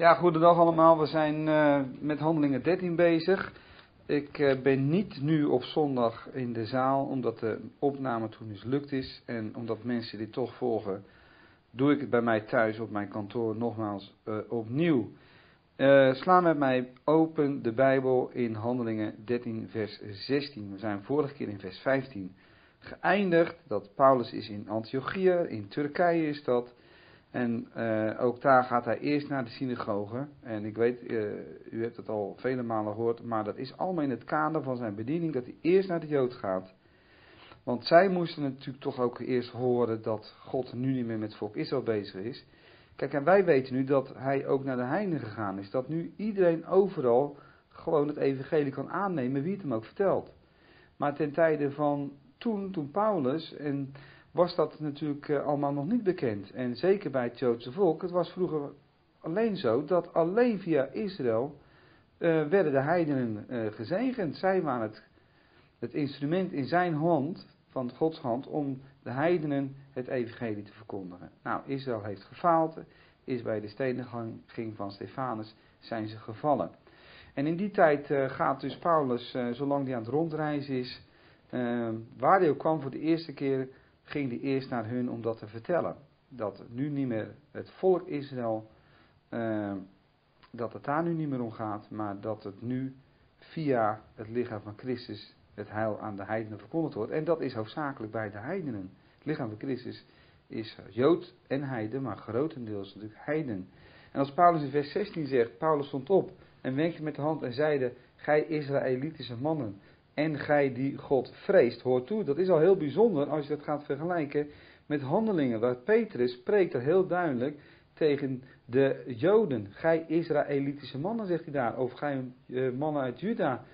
Ja, goedendag allemaal. We zijn uh, met handelingen 13 bezig. Ik uh, ben niet nu op zondag in de zaal, omdat de opname toen mislukt is. En omdat mensen dit toch volgen, doe ik het bij mij thuis op mijn kantoor nogmaals uh, opnieuw. sla met mij open de Bijbel in handelingen 13 vers 16. We zijn vorige keer in vers 15 geëindigd. Dat Paulus is in Antiochië, in Turkije is dat. En uh, ook daar gaat hij eerst naar de synagoge. En ik weet, uh, u hebt het al vele malen gehoord, maar dat is allemaal in het kader van zijn bediening, dat hij eerst naar de Jood gaat. Want zij moesten natuurlijk toch ook eerst horen dat God nu niet meer met volk Israël bezig is. Kijk, en wij weten nu dat hij ook naar de heiden gegaan is. Dat nu iedereen overal gewoon het evangelie kan aannemen, wie het hem ook vertelt. Maar ten tijde van toen, toen Paulus en was dat natuurlijk uh, allemaal nog niet bekend. En zeker bij het Joodse volk, het was vroeger alleen zo dat alleen via Israël uh, werden de heidenen uh, gezegend. Zij waren het, het instrument in zijn hand, van Gods hand, om de heidenen het evangelie te verkondigen. Nou, Israël heeft gefaald, is bij de steniging van Stefanus zijn ze gevallen. En in die tijd gaat dus Paulus, zolang hij aan het rondreizen is, waar hij ook kwam voor de eerste keer, ging hij eerst naar hun om dat te vertellen. Dat nu niet meer het volk Israël, uh, dat het daar nu niet meer om gaat, maar dat het nu via het lichaam van Christus het heil aan de heidenen verkondigd wordt. En dat is hoofdzakelijk bij de heidenen. Het lichaam van Christus is Jood en heiden, maar grotendeels natuurlijk heiden. En als Paulus in vers 16 zegt, Paulus stond op en wenkte met de hand en zeide, gij Israëlitische mannen, en gij die God vreest, hoort toe. Dat is al heel bijzonder als je dat gaat vergelijken met handelingen, waar Petrus spreekt er heel duidelijk tegen de Joden. Gij Israëlitische mannen, zegt hij daar, of gij uh, mannen uit Juda,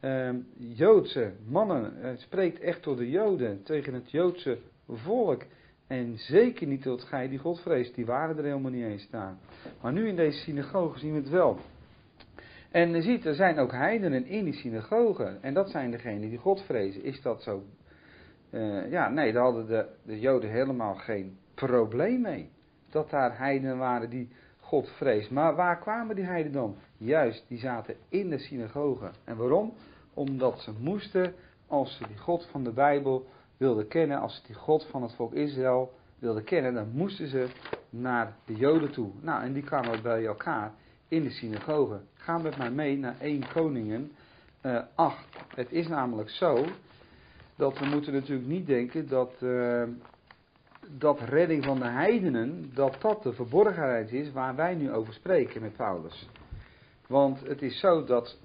uh, Joodse mannen, uh, spreekt echt tot de Joden, tegen het Joodse volk. En zeker niet tot gij die God vreest, die waren er helemaal niet eens staan. Maar nu in deze synagoge zien we het wel. En je ziet, er zijn ook heidenen in die synagogen. En dat zijn degenen die God vrezen. Is dat zo? Uh, ja, nee, daar hadden de, de Joden helemaal geen probleem mee. Dat daar heidenen waren die God vrees. Maar waar kwamen die heiden dan? Juist, die zaten in de synagogen. En waarom? Omdat ze moesten, als ze die God van de Bijbel wilden kennen, als ze die God van het volk Israël wilden kennen, dan moesten ze naar de Joden toe. Nou, en die kwamen bij elkaar in de synagoge. Ga met mij mee naar 1 Koningen uh, 8. Het is namelijk zo dat we moeten natuurlijk niet denken dat, uh, dat redding van de heidenen, dat dat de verborgenheid is waar wij nu over spreken met Paulus. Want het is zo dat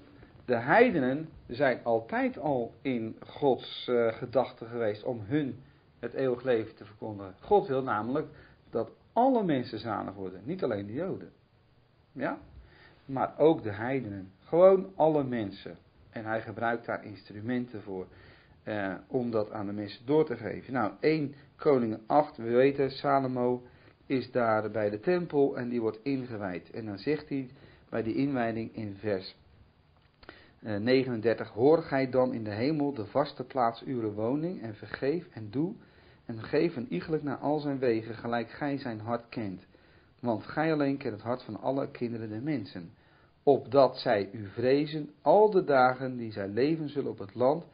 de heidenen zijn altijd al in Gods uh, gedachten geweest om hun het eeuwig leven te verkondigen. God wil namelijk dat alle mensen zalig worden, niet alleen de Joden. Ja? Maar ook de heidenen. Gewoon alle mensen. En hij gebruikt daar instrumenten voor. Eh, om dat aan de mensen door te geven. Nou, 1 Koningen 8, we weten, Salomo is daar bij de tempel en die wordt ingewijd. En dan zegt hij bij die inwijding in vers eh, 39, hoor gij dan in de hemel de vaste plaats uw woning en vergeef en doe en geef een iegelijk naar al zijn wegen, gelijk gij zijn hart kent. Want gij alleen kent het hart van alle kinderen der mensen opdat zij u vrezen al de dagen die zij leven zullen op het land,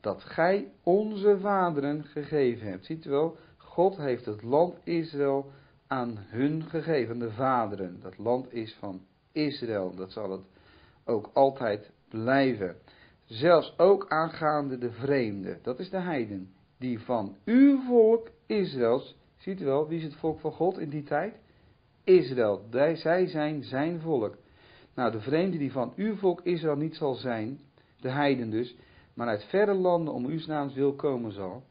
dat gij onze vaderen gegeven hebt. Ziet u wel, God heeft het land Israël aan hun gegeven, de vaderen. Dat land is van Israël, dat zal het ook altijd blijven. Zelfs ook aangaande de vreemde, dat is de heiden, die van uw volk Israëls, ziet u wel, wie is het volk van God in die tijd? Israël, zij zijn zijn volk. Nou, de vreemde die van uw volk Israël niet zal zijn, de heiden dus, maar uit verre landen om uw naams wil komen zal,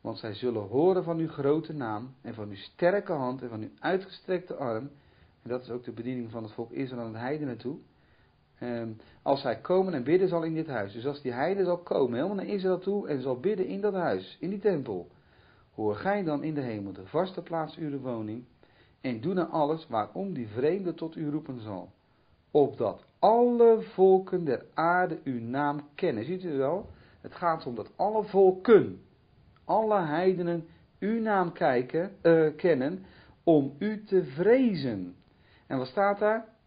want zij zullen horen van uw grote naam en van uw sterke hand en van uw uitgestrekte arm, en dat is ook de bediening van het volk Israël en de heidenen toe, ehm, als zij komen en bidden zal in dit huis. Dus als die heiden zal komen, helemaal naar Israël toe en zal bidden in dat huis, in die tempel, hoor gij dan in de hemel de vaste plaats uw woning, en doe dan alles waarom die vreemde tot u roepen zal opdat alle volken der aarde uw naam kennen. Ziet u wel? Het gaat om dat alle volken, alle heidenen uw naam kijken, uh, kennen, om u te vrezen. En wat staat daar?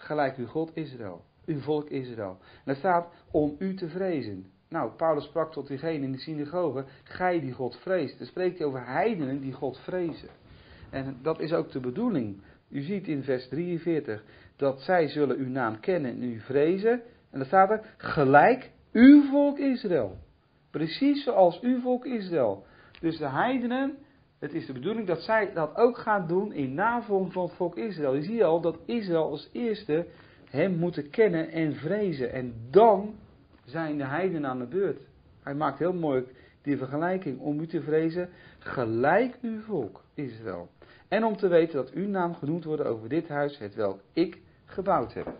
gelijk uw God Israël, uw volk Israël. En er staat om u te vrezen. Nou, Paulus sprak tot diegene in de synagoge, gij die God vreest. Dan spreekt hij over heidenen die God vrezen. En dat is ook de bedoeling. U ziet in vers 43 dat zij zullen uw naam kennen en u vrezen. En dan staat er, gelijk uw volk Israël. Precies zoals uw volk Israël. Dus de heidenen, het is de bedoeling dat zij dat ook gaan doen in navolging van het volk Israël. Je ziet al dat Israël als eerste hem moeten kennen en vrezen. En dan zijn de heidenen aan de beurt. Hij maakt heel mooi die vergelijking om u te vrezen, gelijk uw volk Israël. En om te weten dat uw naam genoemd wordt over dit huis, het welk ik gebouwd heb.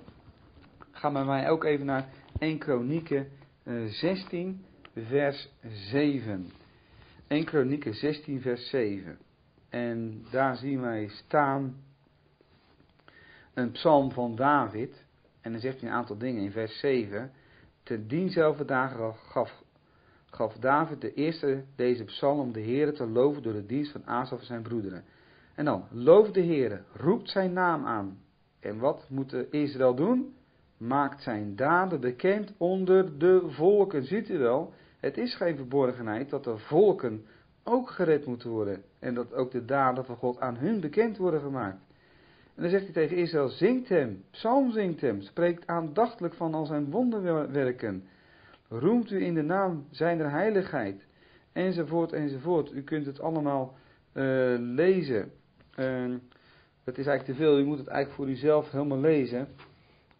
Ga bij mij ook even naar 1 Kronieken 16, eh, vers 7. 1 Kronieken 16, vers 7. En daar zien wij staan een psalm van David. En dan zegt hij een aantal dingen in vers 7. Ten dienzelfde dagen gaf, gaf David de eerste deze psalm om de Heer te loven door de dienst van Asaf en zijn broederen. En dan, loof de Heer, roept zijn naam aan. En wat moet Israël doen? Maakt zijn daden bekend onder de volken. Ziet u wel, het is geen verborgenheid dat de volken ook gered moeten worden. En dat ook de daden van God aan hun bekend worden gemaakt. En dan zegt hij tegen Israël, zingt hem, psalm zingt hem, spreekt aandachtelijk van al zijn wonderwerken. Roemt u in de naam zijner heiligheid, enzovoort, enzovoort. U kunt het allemaal uh, lezen. Het is eigenlijk te veel, u moet het eigenlijk voor uzelf helemaal lezen.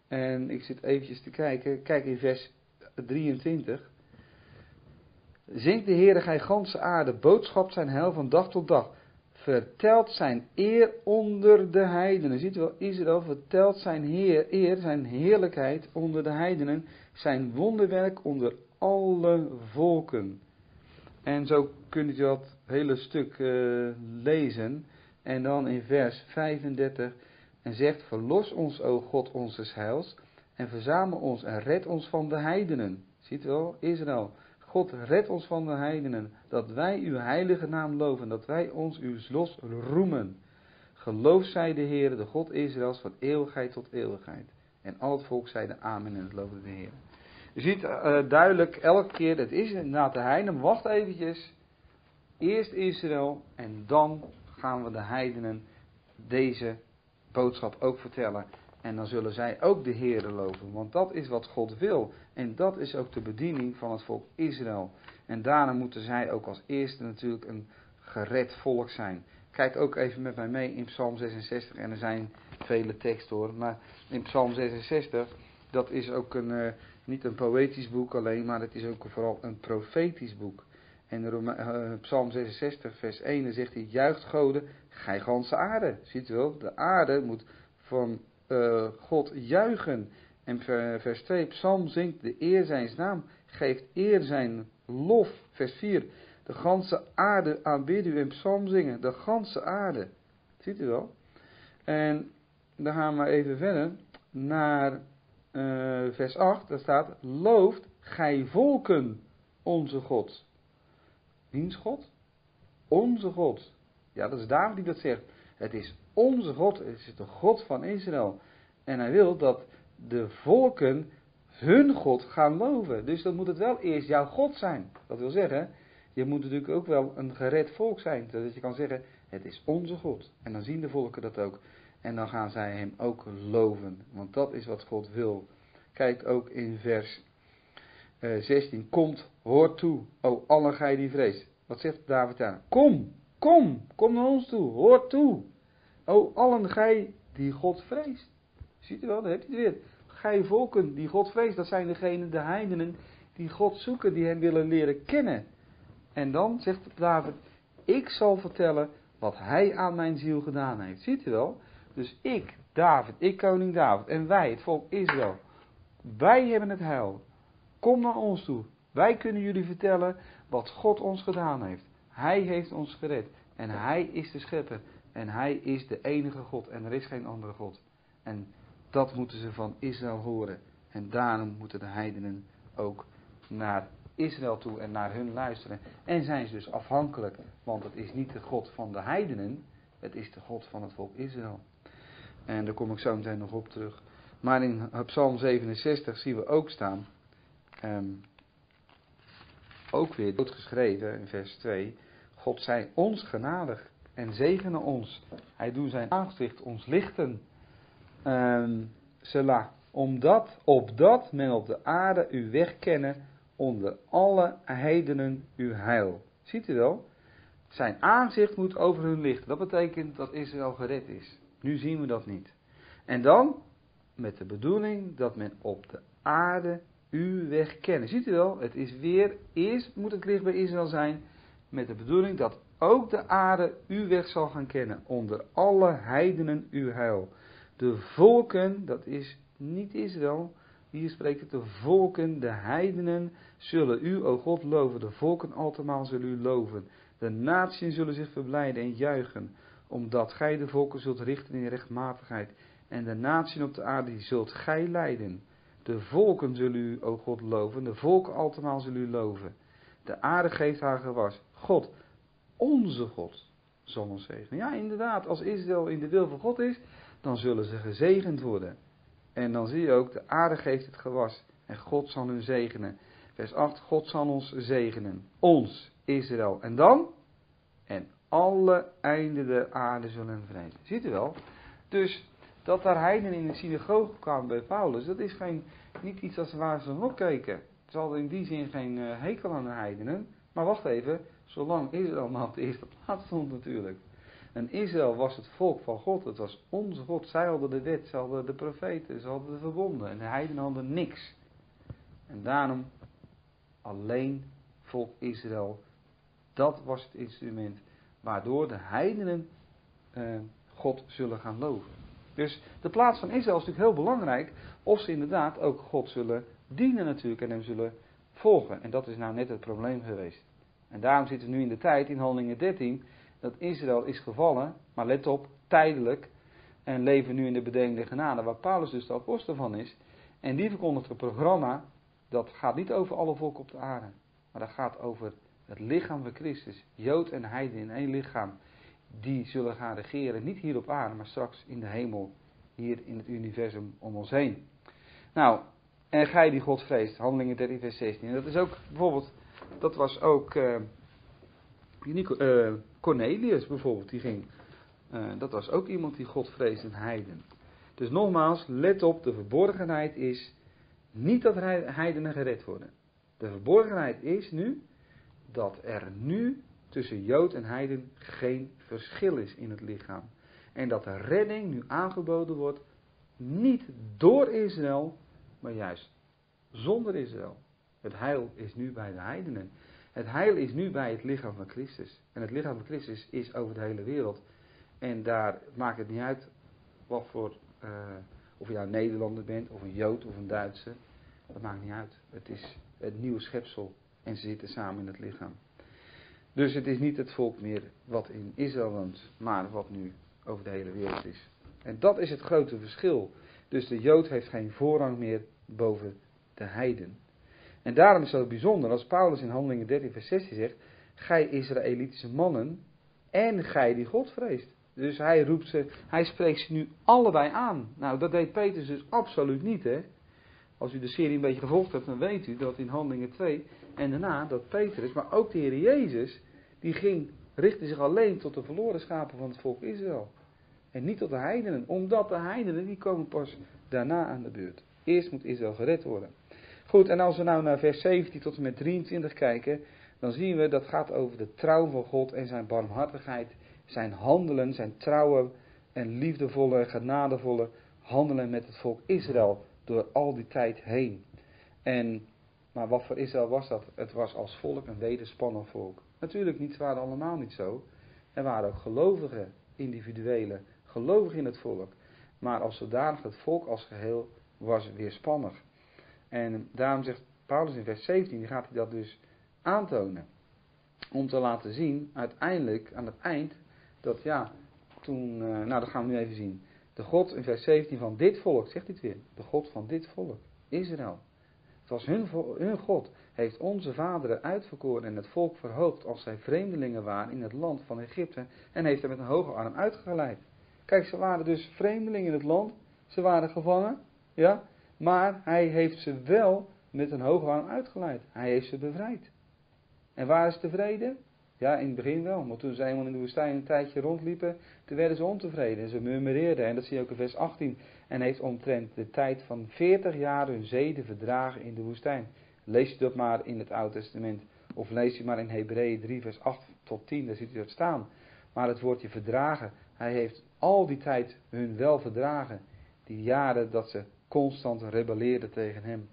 En ik zit eventjes te kijken, kijk in vers 23. Zingt de Heer, gij ganse aarde, boodschap zijn heil van dag tot dag vertelt zijn eer onder de heidenen. Ziet u wel, Israël vertelt zijn heer, eer, zijn heerlijkheid onder de heidenen, zijn wonderwerk onder alle volken. En zo kunt u dat hele stuk uh, lezen. En dan in vers 35 en zegt, verlos ons, o God, onze heils, en verzamel ons en red ons van de heidenen. Ziet u wel, Israël, God, red ons van de heidenen, dat wij uw heilige naam loven, dat wij ons uw los roemen. Geloof zij de Heer, de God Israëls, van eeuwigheid tot eeuwigheid. En al het volk zeide amen en het loofde de Heer. Je ziet uh, duidelijk elke keer, het is inderdaad de heidenen, wacht eventjes. Eerst Israël en dan gaan we de heidenen deze boodschap ook vertellen. En dan zullen zij ook de Heere loven. Want dat is wat God wil. En dat is ook de bediening van het volk Israël. En daarom moeten zij ook als eerste natuurlijk een gered volk zijn. Kijk ook even met mij mee in Psalm 66. En er zijn vele teksten hoor. Maar in Psalm 66, dat is ook een, uh, niet een poëtisch boek alleen. Maar het is ook vooral een profetisch boek. En uh, Psalm 66 vers 1 zegt hij, juicht goden, gij ganse aarde. Ziet u wel, de aarde moet van uh, God juichen. En vers 2, Psalm zingt de eer zijns naam, geeft eer zijn lof. Vers 4, de ganse aarde aanbid u en psalm zingen, de ganse aarde. Ziet u wel? En dan gaan we even verder naar uh, vers 8, daar staat, looft gij volken onze God. Wiens God? Onze God. Ja, dat is David die dat zegt. Het is onze God, het is de God van Israël. En hij wil dat de volken hun God gaan loven. Dus dan moet het wel eerst jouw God zijn. Dat wil zeggen, je moet natuurlijk ook wel een gered volk zijn. Zodat je kan zeggen, het is onze God. En dan zien de volken dat ook. En dan gaan zij hem ook loven. Want dat is wat God wil. Kijk ook in vers 16. Eh, Komt, hoort toe, o allen gij die vreest. Wat zegt David daar? Kom, kom, kom naar ons toe, hoort toe. O allen gij die God vreest. Ziet u wel, daar heb je het weer. Gij volken die God vreest, dat zijn degenen, de heidenen, die God zoeken, die hem willen leren kennen. En dan zegt David, ik zal vertellen wat hij aan mijn ziel gedaan heeft. Ziet u wel? Dus ik, David, ik koning David en wij, het volk Israël, wij hebben het heil. Kom naar ons toe. Wij kunnen jullie vertellen wat God ons gedaan heeft. Hij heeft ons gered. En hij is de schepper. En hij is de enige God. En er is geen andere God. En dat moeten ze van Israël horen. En daarom moeten de heidenen ook naar Israël toe en naar hun luisteren. En zijn ze dus afhankelijk, want het is niet de God van de heidenen, het is de God van het volk Israël. En daar kom ik zo meteen nog op terug. Maar in Psalm 67 zien we ook staan, ehm, ook weer doodgeschreven in vers 2, God zij ons genadig en zegene ons. Hij doet zijn aangezicht ons lichten. Um, Selah, omdat, opdat men op de aarde u wegkennen onder alle heidenen uw heil. Ziet u wel? Zijn aanzicht moet over hun lichten. Dat betekent dat Israël gered is. Nu zien we dat niet. En dan met de bedoeling dat men op de aarde u weg kennen. Ziet u wel, het is weer, eerst moet het licht bij Israël zijn, met de bedoeling dat ook de aarde u weg zal gaan kennen, onder alle heidenen uw heil. De volken, dat is niet Israël, hier spreekt het, de volken, de heidenen, zullen u, o God, loven. De volken altemaal zullen u loven. De naties zullen zich verblijden en juichen, omdat gij de volken zult richten in rechtmatigheid. En de naties op de aarde, zult gij leiden. De volken zullen u, o God, loven. De volken altemaal zullen u loven. De aarde geeft haar gewas. God, onze God, zal ons zegenen. Ja, inderdaad, als Israël in de wil van God is, dan zullen ze gezegend worden. En dan zie je ook, de aarde geeft het gewas. En God zal hun zegenen. Vers 8, God zal ons zegenen. Ons, Israël. En dan? En alle einden der aarde zullen vrezen. Ziet u wel? Dus dat daar heidenen in de synagoge kwamen bij Paulus, dat is geen, niet iets als waar ze op keken. Ze hadden in die zin geen uh, hekel aan de heidenen. Maar wacht even, zolang Israël maar op de eerste plaats stond natuurlijk. En Israël was het volk van God, het was onze God. Zij hadden de wet, ze hadden de profeten, ze hadden de verbonden. En de heidenen hadden niks. En daarom alleen volk Israël, dat was het instrument waardoor de heidenen eh, God zullen gaan loven. Dus de plaats van Israël is natuurlijk heel belangrijk, of ze inderdaad ook God zullen dienen natuurlijk en hem zullen volgen. En dat is nou net het probleem geweest. En daarom zitten we nu in de tijd, in Handelingen 13, dat Israël is gevallen, maar let op, tijdelijk, en leven nu in de bedeelde genade, waar Paulus dus de apostel van is. En die verkondigt een programma, dat gaat niet over alle volken op de aarde, maar dat gaat over het lichaam van Christus, Jood en Heiden in één lichaam, die zullen gaan regeren, niet hier op aarde, maar straks in de hemel, hier in het universum om ons heen. Nou, en gij die God vreest, handelingen 13 vers 16. En dat is ook bijvoorbeeld, dat was ook uh, Cornelius bijvoorbeeld, die ging, uh, dat was ook iemand die God vreest, een heiden. Dus nogmaals, let op, de verborgenheid is niet dat heidenen gered worden. De verborgenheid is nu dat er nu tussen Jood en Heiden geen verschil is in het lichaam. En dat de redding nu aangeboden wordt, niet door Israël, maar juist zonder Israël. Het heil is nu bij de heidenen. Het heil is nu bij het lichaam van Christus. En het lichaam van Christus is over de hele wereld. En daar maakt het niet uit wat voor, uh, of je nou Nederlander bent, of een Jood, of een Duitser. Dat maakt niet uit. Het is het nieuwe schepsel. En ze zitten samen in het lichaam. Dus het is niet het volk meer wat in Israël woont, maar wat nu over de hele wereld is. En dat is het grote verschil. Dus de Jood heeft geen voorrang meer boven de heiden. En daarom is het zo bijzonder als Paulus in Handelingen 13, vers 16 zegt: Gij Israëlitische mannen en gij die God vreest. Dus hij roept ze, hij spreekt ze nu allebei aan. Nou, dat deed Petrus dus absoluut niet, hè. Als u de serie een beetje gevolgd hebt, dan weet u dat in Handelingen 2 en daarna dat Petrus, maar ook de Heer Jezus, die ging, richtte zich alleen tot de verloren schapen van het volk Israël. En niet tot de heidenen, omdat de heidenen, die komen pas daarna aan de beurt. Eerst moet Israël gered worden. Goed, en als we nou naar vers 17 tot en met 23 kijken, dan zien we dat gaat over de trouw van God en zijn barmhartigheid, zijn handelen, zijn trouwe en liefdevolle, genadevolle handelen met het volk Israël door al die tijd heen. En, maar wat voor Israël was dat? Het was als volk een wederspannen volk. Natuurlijk niet, ze waren allemaal niet zo. Er waren ook gelovigen, individuele, gelovigen in het volk. Maar als zodanig het volk als geheel was weerspannig. En daarom zegt Paulus in vers 17, die gaat hij dat dus aantonen. Om te laten zien, uiteindelijk, aan het eind, dat ja, toen, uh, nou dat gaan we nu even zien. De God in vers 17 van dit volk, zegt het weer, de God van dit volk, Israël. Het was hun, hun God, heeft onze vaderen uitverkoren en het volk verhoogd als zij vreemdelingen waren in het land van Egypte en heeft er met een hoge arm uitgeleid. Kijk, ze waren dus vreemdelingen in het land, ze waren gevangen, Ja, maar hij heeft ze wel met een hoge arm uitgeleid. Hij heeft ze bevrijd. En waar is tevreden? Ja, in het begin wel. Maar toen ze eenmaal in de woestijn een tijdje rondliepen, toen werden ze ontevreden. En ze murmureerden. En dat zie je ook in vers 18. En heeft omtrent de tijd van 40 jaar hun zeden verdragen in de woestijn. Lees je dat maar in het Oude Testament. Of lees je maar in Hebreeën 3, vers 8 tot 10. Daar ziet u dat staan. Maar het woordje verdragen. Hij heeft al die tijd hun wel verdragen. Die jaren dat ze constant rebelleerden tegen hem.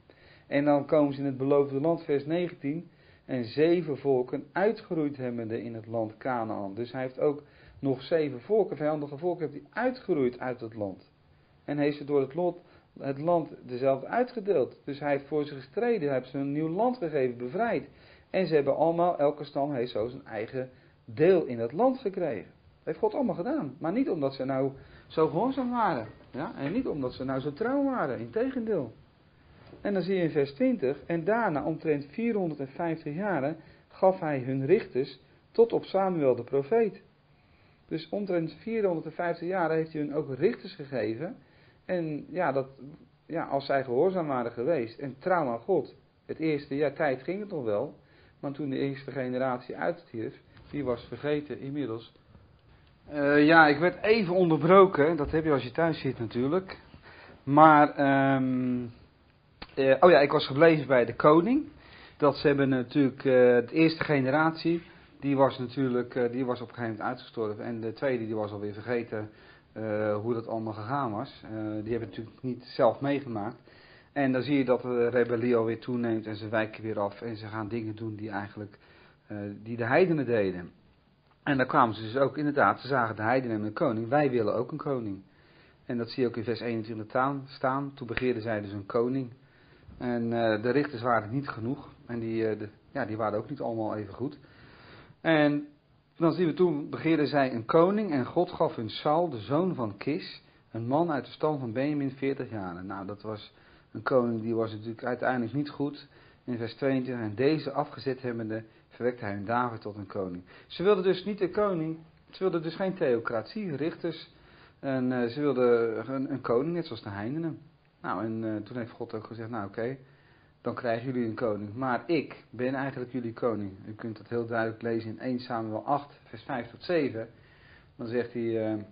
En dan komen ze in het beloofde land, vers 19 en zeven volken uitgeroeid hebbende in het land Canaan. Dus hij heeft ook nog zeven volken, vijandige volken, heeft hij uitgeroeid uit het land. En heeft ze door het, lot, het land dezelfde uitgedeeld. Dus hij heeft voor ze gestreden, hij heeft ze een nieuw land gegeven, bevrijd. En ze hebben allemaal, elke stam heeft zo zijn eigen deel in het land gekregen. Dat heeft God allemaal gedaan. Maar niet omdat ze nou zo gehoorzaam waren. Ja? En niet omdat ze nou zo trouw waren. Integendeel. En dan zie je in vers 20, en daarna omtrent 450 jaren gaf hij hun richters tot op Samuel de profeet. Dus omtrent 450 jaren heeft hij hun ook richters gegeven. En ja, dat, ja, als zij gehoorzaam waren geweest en trouw aan God. Het eerste jaar tijd ging het nog wel. Maar toen de eerste generatie uitstierf, die was vergeten inmiddels. Uh, ja, ik werd even onderbroken. Dat heb je als je thuis zit natuurlijk. Maar um, uh, oh ja, ik was gebleven bij de koning. Dat ze hebben natuurlijk, uh, de eerste generatie, die was natuurlijk, uh, die was op een gegeven moment uitgestorven. En de tweede, die was alweer vergeten hoe dat allemaal gegaan was. die hebben natuurlijk niet zelf meegemaakt. En dan zie je dat de rebellie alweer toeneemt en ze wijken weer af. En ze gaan dingen doen die eigenlijk, die de heidenen deden. En daar kwamen ze dus ook inderdaad, ze zagen de heidenen en een koning. Wij willen ook een koning. En dat zie je ook in vers 21 staan. Toen begeerden zij dus een koning. En uh, de richters waren niet genoeg. En die, uh, de, ja, die waren ook niet allemaal even goed. En dan zien we toen begeerden zij een koning. En God gaf hun Saul, de zoon van Kis. Een man uit de stam van Benjamin, 40 jaar. Nou, dat was een koning die was natuurlijk uiteindelijk niet goed. In vers 22. En deze afgezet hebbende verwekte hij hun David tot een koning. Ze wilden dus niet de koning. Ze wilden dus geen theocratie, richters. En uh, ze wilden een, een, koning, net zoals de heidenen. Nou, en uh, toen heeft God ook gezegd, nou oké, dan krijgen jullie een koning. Maar ik ben eigenlijk jullie koning. U kunt dat heel duidelijk lezen in 1 Samuel 8, vers 5 tot 7. Dan zegt hij, uh,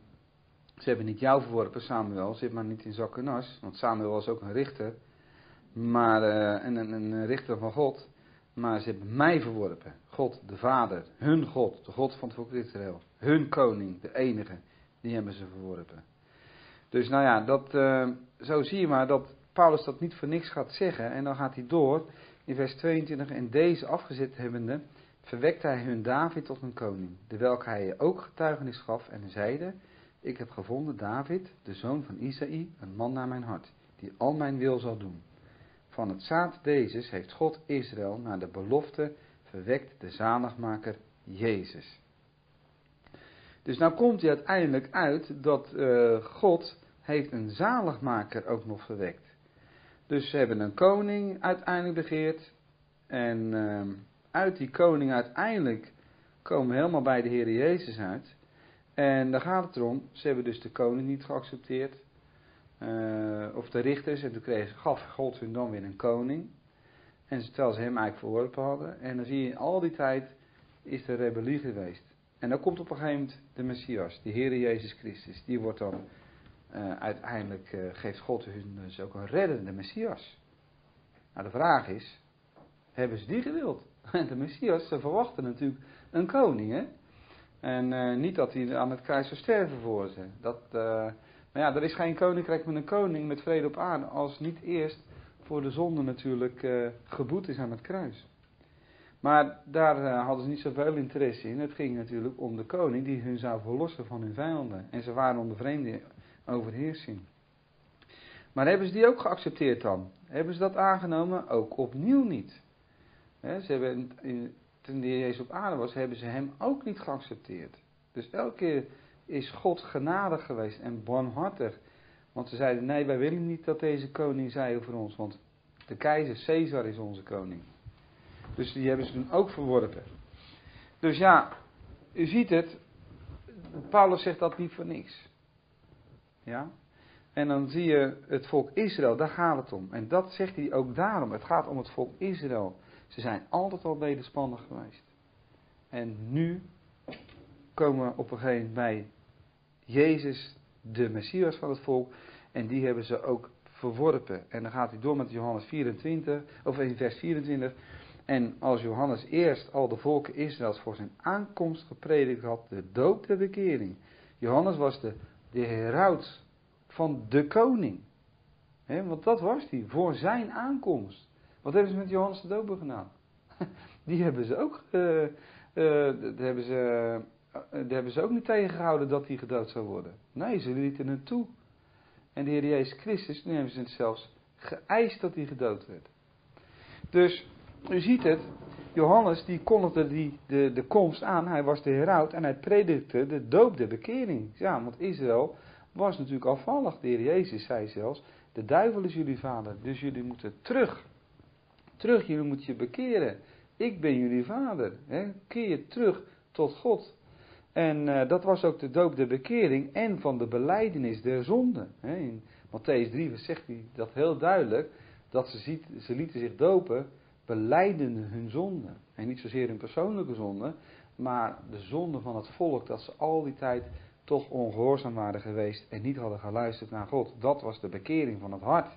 ze hebben niet jou verworpen, Samuel, zit maar niet in zak en as. Want Samuel was ook een richter, maar, uh, en een, een richter van God. Maar ze hebben mij verworpen, God de Vader, hun God, de God van het volk Israël. Hun koning, de enige, die hebben ze verworpen. Dus nou ja, dat, zo zie je maar dat Paulus dat niet voor niks gaat zeggen. En dan gaat hij door in vers 22. En deze afgezet hebbende, hij hun David tot een koning. De welke hij ook getuigenis gaf en zeide, ik heb gevonden David, de zoon van Isaï, een man naar mijn hart, die al mijn wil zal doen. Van het zaad dezes heeft God Israël naar de belofte verwekt de zaligmaker Jezus. Dus nou komt hij uiteindelijk uit dat uh, God heeft een zaligmaker ook nog verwekt. Dus ze hebben een koning uiteindelijk begeerd. En uh, uit die koning uiteindelijk komen helemaal bij de Heer Jezus uit. En daar gaat het erom, ze hebben dus de koning niet geaccepteerd. Uh, of de richters, en toen kreeg, gaf God hun dan weer een koning. En terwijl ze hem eigenlijk verworpen hadden. En dan zie je al die tijd is er rebellie geweest. En dan komt op een gegeven moment de Messias, de Heer Jezus Christus. Die wordt dan uh, uiteindelijk uh, geeft God hun dus ook een reddende Messias. Nou, de vraag is, hebben ze die gewild? De Messias, ze verwachten natuurlijk een koning, hè? En uh, niet dat hij aan het kruis zou sterven voor ze. Dat, maar ja, er is geen koninkrijk met een koning met vrede op aarde, als niet eerst voor de zonde natuurlijk geboet is aan het kruis. Maar daar hadden ze niet zoveel interesse in. Het ging natuurlijk om de koning die hun zou verlossen van hun vijanden. En ze waren onder vreemde overheersing. Maar hebben ze die ook geaccepteerd dan? Hebben ze dat aangenomen? Ook opnieuw niet. ze hebben, toen de Jezus op aarde was, hebben ze hem ook niet geaccepteerd. Dus elke keer is God genadig geweest en barmhartig. Want ze zeiden, nee, wij willen niet dat deze koning zij over ons. Want de keizer Caesar is onze koning. Dus die hebben ze toen ook verworpen. Dus ja, u ziet het. Paulus zegt dat niet voor niks. Ja? En dan zie je het volk Israël, daar gaat het om. En dat zegt hij ook daarom. Het gaat om het volk Israël. Ze zijn altijd al wederspannig geweest. En nu komen we op een gegeven moment bij Jezus, de Messias van het volk. En die hebben ze ook verworpen. En dan gaat hij door met Johannes 24, of in vers 24. En als Johannes eerst al de volken Israëls voor zijn aankomst gepredikt had, de doop de bekering. Johannes was de, de heraut van de koning. want dat was hij, voor zijn aankomst. Wat hebben ze met Johannes de doper gedaan? Die hebben ze ook, uh, uh, hebben ze, uh, hebben ze ook niet tegengehouden dat hij gedood zou worden. Nee, ze lieten het toe. En de Heer Jezus Christus, nu hebben ze het zelfs geëist dat hij gedood werd. Dus, u ziet het, Johannes die kondigde die, de, de komst aan, hij was de heraut en hij predikte de doop de bekering. Ja, want Israël was natuurlijk afvallig. De Heer Jezus zei zelfs, de duivel is jullie vader, dus jullie moeten terug. Terug, jullie moeten je bekeren. Ik ben jullie vader. Hè? Keer je terug tot God. En uh, dat was ook de doop de bekering en van de beleidenis der zonde. Hè? In Matthäus 3 zegt hij dat heel duidelijk, dat ze, ziet, ze lieten zich dopen, beleidende hun zonde. En niet zozeer hun persoonlijke zonde, maar de zonde van het volk, dat ze al die tijd toch ongehoorzaam waren geweest en niet hadden geluisterd naar God. Dat was de bekering van het hart.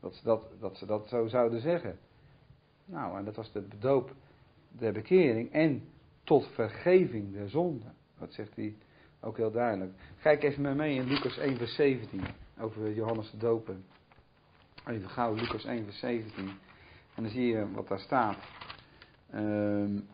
Dat ze dat, dat, ze dat zo zouden zeggen. Nou, en dat was de doop der bekering en tot vergeving der zonde. Dat zegt hij ook heel duidelijk. Kijk even met mee in Lucas 1 vers 17 over Johannes de Dopen. Even gauw, Lucas 1 vers 17. En dan zie je wat daar staat. Um,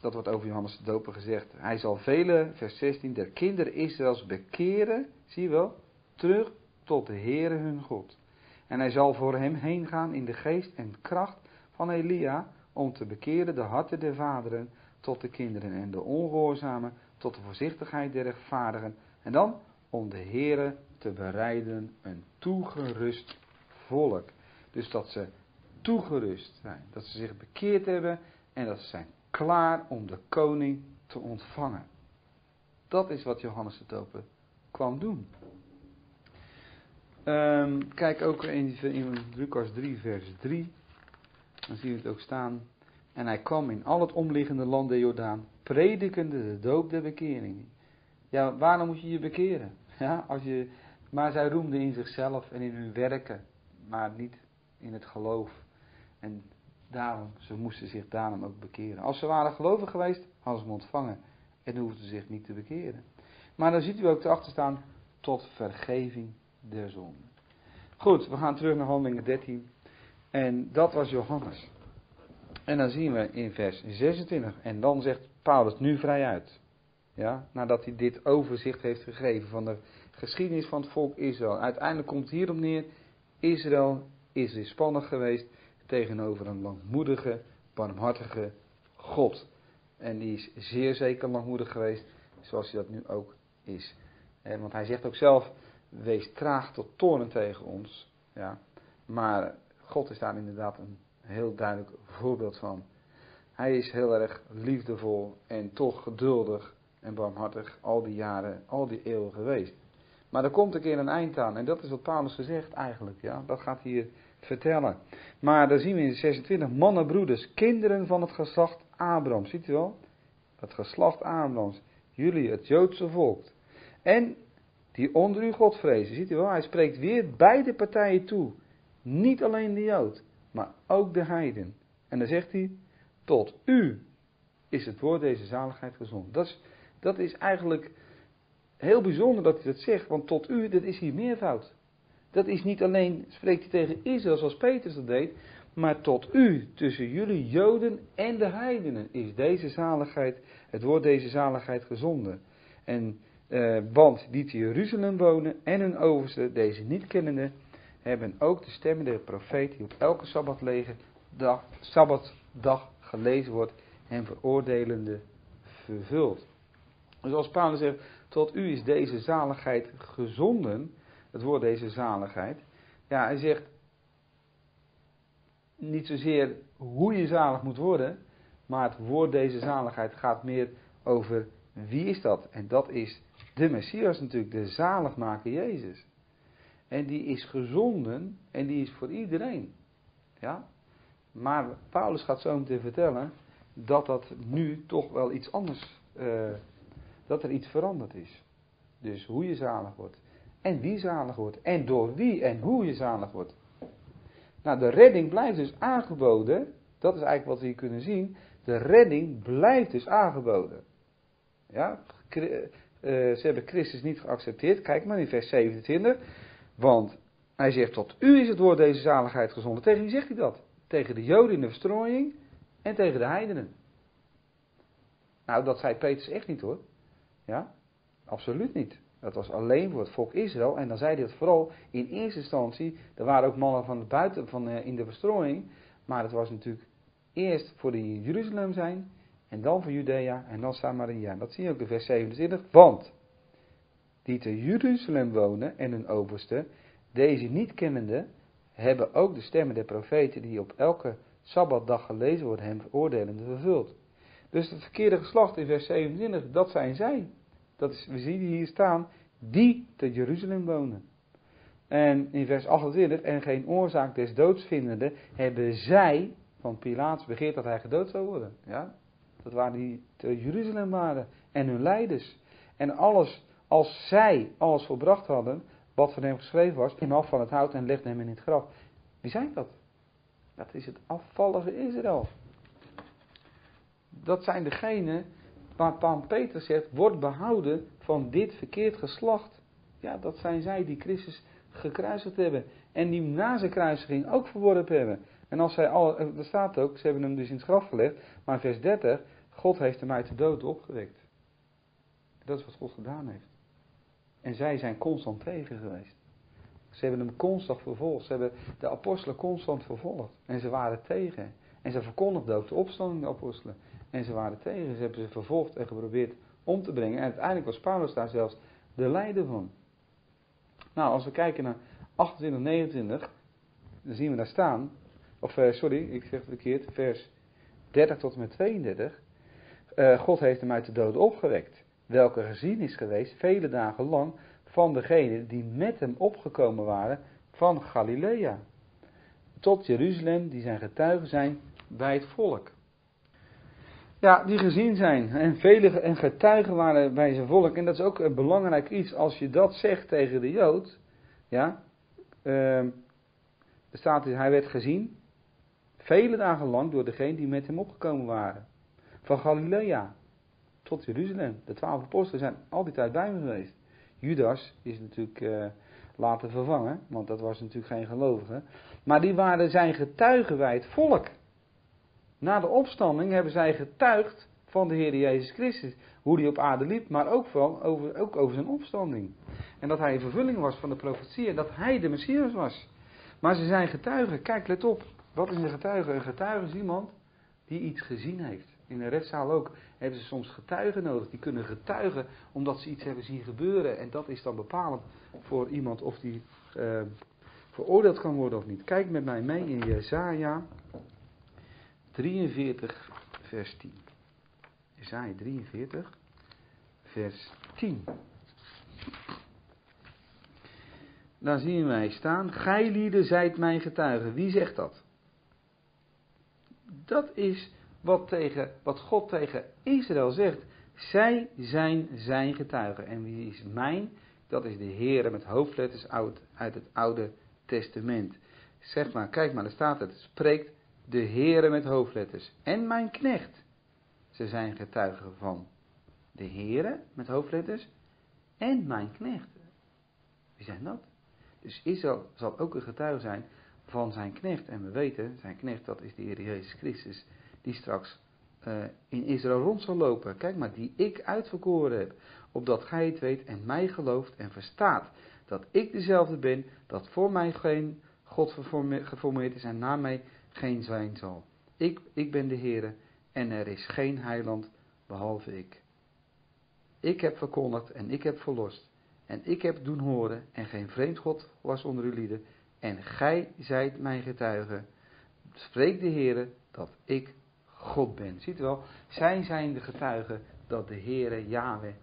dat wordt over Johannes de Doper gezegd. Hij zal vele, vers 16, der kinderen Israëls bekeren, zie je wel, terug tot de Heere hun God. En hij zal voor hem heen gaan in de geest en kracht van Elia, om te bekeren de harten der vaderen tot de kinderen en de ongehoorzamen tot de voorzichtigheid der rechtvaardigen. En dan om de Heere te bereiden een toegerust volk. Dus dat ze toegerust zijn, dat ze zich bekeerd hebben en dat ze zijn klaar om de koning te ontvangen. Dat is wat Johannes de Doper kwam doen. Um, kijk ook in, in Lucas 3, vers 3. Dan zie je het ook staan. En hij kwam in al het omliggende land de Jordaan, predikende de doop der bekering. Ja, waarom moet je je bekeren? Ja, als je, maar zij roemden in zichzelf en in hun werken, maar niet in het geloof. En Daarom, ze moesten zich daarom ook bekeren. Als ze waren gelovig geweest, hadden ze hem ontvangen. En hoefden ze zich niet te bekeren. Maar dan ziet u ook erachter staan, tot vergeving der zonde. Goed, we gaan terug naar handelingen 13. En dat was Johannes. En dan zien we in vers 26. En dan zegt Paulus nu vrij uit. Ja, nadat hij dit overzicht heeft gegeven van de geschiedenis van het volk Israël. Uiteindelijk komt het hierop neer. Israël is weerspannig geweest tegenover een langmoedige, barmhartige God. En die is zeer zeker langmoedig geweest, zoals hij dat nu ook is. want hij zegt ook zelf, wees traag tot toornen tegen ons. Ja. Maar God is daar inderdaad een heel duidelijk voorbeeld van. Hij is heel erg liefdevol en toch geduldig en barmhartig al die jaren, al die eeuwen geweest. Maar er komt een keer een eind aan en dat is wat Paulus gezegd eigenlijk. Ja. Dat gaat hier vertellen. Maar daar zien we in 26 mannen, broeders, kinderen van het geslacht Abraham. Ziet u wel? Het geslacht Abrahams. Jullie, het Joodse volk. En die onder u God vrezen. Ziet u wel? Hij spreekt weer beide partijen toe. Niet alleen de Jood, maar ook de heiden. En dan zegt hij, tot u is het woord deze zaligheid gezond. Dat is, dat is eigenlijk heel bijzonder dat hij dat zegt, want tot u, dat is hier meervoud. Dat is niet alleen, spreekt hij tegen Israël zoals Petrus dat deed, maar tot u, tussen jullie Joden en de heidenen, is deze zaligheid, het wordt deze zaligheid gezonden. En, eh, want die te Jeruzalem wonen en hun overste, deze niet kennende, hebben ook de stemmen der profeet die op elke sabbatdag, dag, sabbatdag gelezen wordt en veroordelende vervuld. Dus als Paulus zegt, tot u is deze zaligheid gezonden, het woord deze zaligheid. Ja, hij zegt niet zozeer hoe je zalig moet worden, maar het woord deze zaligheid gaat meer over wie is dat? En dat is de Messias natuurlijk, de zaligmaker Jezus. En die is gezonden en die is voor iedereen. Ja? Maar Paulus gaat zo meteen vertellen dat dat nu toch wel iets anders, uh, dat er iets veranderd is. Dus hoe je zalig wordt. En wie zalig wordt. En door wie en hoe je zalig wordt. Nou, de redding blijft dus aangeboden. Dat is eigenlijk wat we hier kunnen zien. De redding blijft dus aangeboden. Ja, eh, ze hebben Christus niet geaccepteerd. Kijk maar in vers 27. Want hij zegt, tot u is het woord deze zaligheid gezonden. Tegen wie zegt hij dat? Tegen de Joden in de verstrooiing en tegen de heidenen. Nou, dat zei Petrus echt niet hoor. Ja, absoluut niet. Dat was alleen voor het volk Israël. En dan zei hij het vooral in eerste instantie. Er waren ook mannen van de buiten van, uh, in de verstrooiing. Maar het was natuurlijk eerst voor die in Jeruzalem zijn. En dan voor Judea en dan Samaria. Dat zie je ook in vers 27. Want die te Jeruzalem wonen en hun overste, deze niet kennende, hebben ook de stemmen der profeten die op elke Sabbatdag gelezen worden, hem veroordelende vervuld. Dus het verkeerde geslacht in vers 27, dat zijn zij. Dat is, we zien hier staan, die te Jeruzalem wonen. En in vers 28, en geen oorzaak des doods vindende, hebben zij, van Pilaats begeerd dat hij gedood zou worden. Ja? Dat waren die te Jeruzalem waren en hun leiders. En alles, als zij alles volbracht hadden, wat van hem geschreven was, hem af van het hout en legde hem in het graf. Wie zijn dat? Dat is het afvallige Israël. Dat zijn degenen waarvan Peter zegt, wordt behouden van dit verkeerd geslacht. Ja, dat zijn zij die Christus gekruisigd hebben. En die na zijn kruisiging ook verworpen hebben. En als zij al, er staat ook, ze hebben hem dus in het graf gelegd, maar vers 30, God heeft hem uit de dood opgewekt. Dat is wat God gedaan heeft. En zij zijn constant tegen geweest. Ze hebben hem constant vervolgd. Ze hebben de apostelen constant vervolgd. En ze waren tegen. En ze verkondigden ook de opstanding, de apostelen. En ze waren tegen. Ze hebben ze vervolgd en geprobeerd om te brengen. En uiteindelijk was Paulus daar zelfs de leider van. Nou, als we kijken naar 28, 29, dan zien we daar staan. Of uh, sorry, ik zeg het verkeerd. Vers 30 tot en met 32. Uh, God heeft hem uit de dood opgewekt. Welke gezien is geweest, vele dagen lang, van degenen die met hem opgekomen waren van Galilea. Tot Jeruzalem, die zijn getuigen zijn bij het volk. Ja, die gezien zijn. En vele en getuigen waren bij zijn volk. En dat is ook een belangrijk iets. Als je dat zegt tegen de Jood. Ja. Uh, er staat hij werd gezien. Vele dagen lang door degenen die met hem opgekomen waren. Van Galilea tot Jeruzalem. De twaalf apostelen zijn al die tijd bij hem geweest. Judas is natuurlijk uh, later vervangen, want dat was natuurlijk geen gelovige. Maar die waren zijn getuigen bij het volk. Na de opstanding hebben zij getuigd van de Heer Jezus Christus. Hoe hij op aarde liep, maar ook, van, over, ook over zijn opstanding. En dat hij een vervulling was van de profetie en dat hij de Messias was. Maar ze zijn getuigen. Kijk, let op. Wat is een getuige? Een getuige is iemand die iets gezien heeft. In een rechtszaal ook hebben ze soms getuigen nodig. Die kunnen getuigen omdat ze iets hebben zien gebeuren. En dat is dan bepalend voor iemand of die uh, veroordeeld kan worden of niet. Kijk met mij mee in Jezaja 43 vers 10. Jezaja 43 vers 10. Daar zien wij staan, gij lieden zijt mijn getuigen. Wie zegt dat? Dat is wat, tegen, wat God tegen Israël zegt. Zij zijn zijn getuigen. En wie is mijn? Dat is de Heer met hoofdletters uit, uit het Oude Testament. Zeg maar, kijk maar, er staat het. Spreekt de Heer met hoofdletters. En mijn knecht. Ze zijn getuigen van de Heer met hoofdletters. En mijn knecht. Wie zijn dat? Dus Israël zal ook een getuige zijn van zijn knecht. En we weten, zijn knecht dat is de Heer Jezus Christus die straks uh, in Israël rond zal lopen. Kijk maar, die ik uitverkoren heb, opdat gij het weet en mij gelooft en verstaat dat ik dezelfde ben, dat voor mij geen God geformeerd is en na mij geen zijn zal. Ik, ik ben de Heer en er is geen heiland behalve ik. Ik heb verkondigd en ik heb verlost en ik heb doen horen en geen vreemd God was onder uw lieden en gij zijt mijn getuige. Spreek de Heer dat ik God ben. Ziet u wel, zij zijn de getuigen dat de Heere Yahweh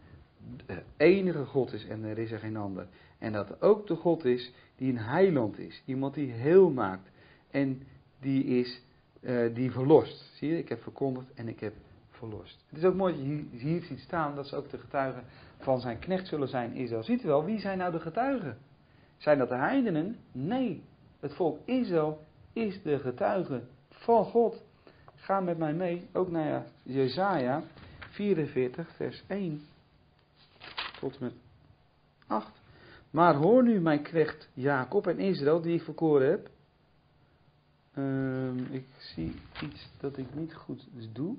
de enige God is en er is er geen ander. En dat ook de God is die een heiland is. Iemand die heel maakt. En die is, uh, die verlost. Zie je, ik heb verkondigd en ik heb verlost. Het is ook mooi dat je hier, ziet staan dat ze ook de getuigen van zijn knecht zullen zijn Israël. Ziet u wel, wie zijn nou de getuigen? Zijn dat de heidenen? Nee, het volk Israël is de getuige van God. Ga met mij mee, ook naar Jezaja 44, vers 1 tot en met 8. Maar hoor nu mijn knecht Jacob en Israël, die ik verkoren heb. Uh, ik zie iets dat ik niet goed doe.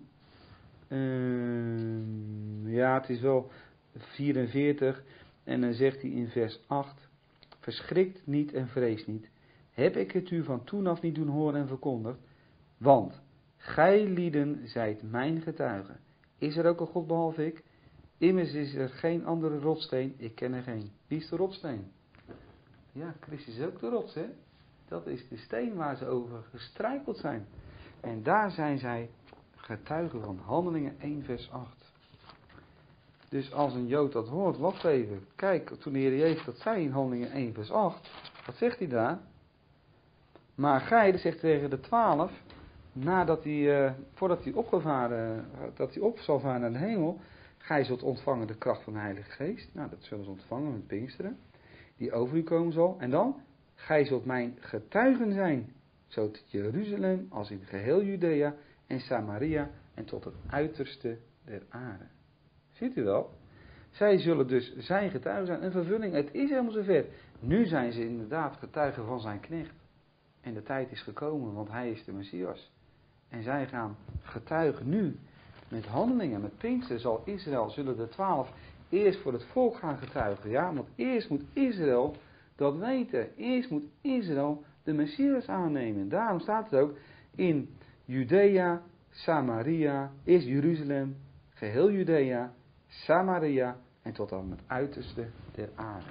Uh, ja, het is wel 44. En dan zegt hij in vers 8. Verschrikt niet en vrees niet. Heb ik het u van toen af niet doen horen en verkondigd? Want gij lieden zijt mijn getuigen. Is er ook een God behalve ik? Immers is er geen andere rotsteen, ik ken er geen. Wie is de rotsteen? Ja, Christus is ook de rots, hè? Dat is de steen waar ze over gestrijkeld zijn. En daar zijn zij getuigen van. Handelingen 1 vers 8. Dus als een Jood dat hoort, wat even. Kijk, toen de Heer Jezus dat zei in Handelingen 1 vers 8. Wat zegt hij daar? Maar gij, dat zegt tegen de twaalf, nadat hij, uh, voordat hij opgevaren, dat hij op zal varen naar de hemel, gij zult ontvangen de kracht van de Heilige Geest. Nou, dat zullen ze ontvangen met Pinksteren, die over u komen zal. En dan, gij zult mijn getuigen zijn, zo tot Jeruzalem als in geheel Judea en Samaria en tot het uiterste der aarde. Ziet u wel? Zij zullen dus zijn getuigen zijn. Een vervulling, het is helemaal zover. Nu zijn ze inderdaad getuigen van zijn knecht. En de tijd is gekomen, want hij is de Messias. En zij gaan getuigen nu. Met handelingen, met Pinkster zal Israël, zullen de twaalf eerst voor het volk gaan getuigen. Ja, want eerst moet Israël dat weten. Eerst moet Israël de Messias aannemen. Daarom staat het ook in Judea, Samaria, is Jeruzalem, geheel Judea, Samaria en tot aan het uiterste der aarde.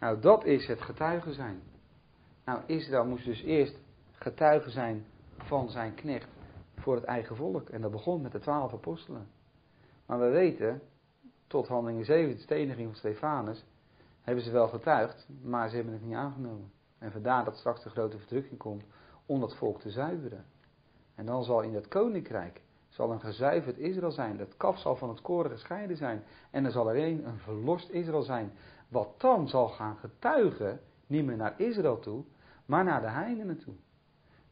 Nou, dat is het getuigen zijn. Nou, Israël moest dus eerst getuige zijn van zijn knecht voor het eigen volk. En dat begon met de twaalf apostelen. Maar we weten, tot handelingen 7, de steniging van Stefanus, hebben ze wel getuigd, maar ze hebben het niet aangenomen. En vandaar dat straks de grote verdrukking komt om dat volk te zuiveren. En dan zal in het koninkrijk zal een gezuiverd Israël zijn. Dat kaf zal van het koren gescheiden zijn. En er zal alleen een verlost Israël zijn. Wat dan zal gaan getuigen, niet meer naar Israël toe, maar naar de heidenen toe.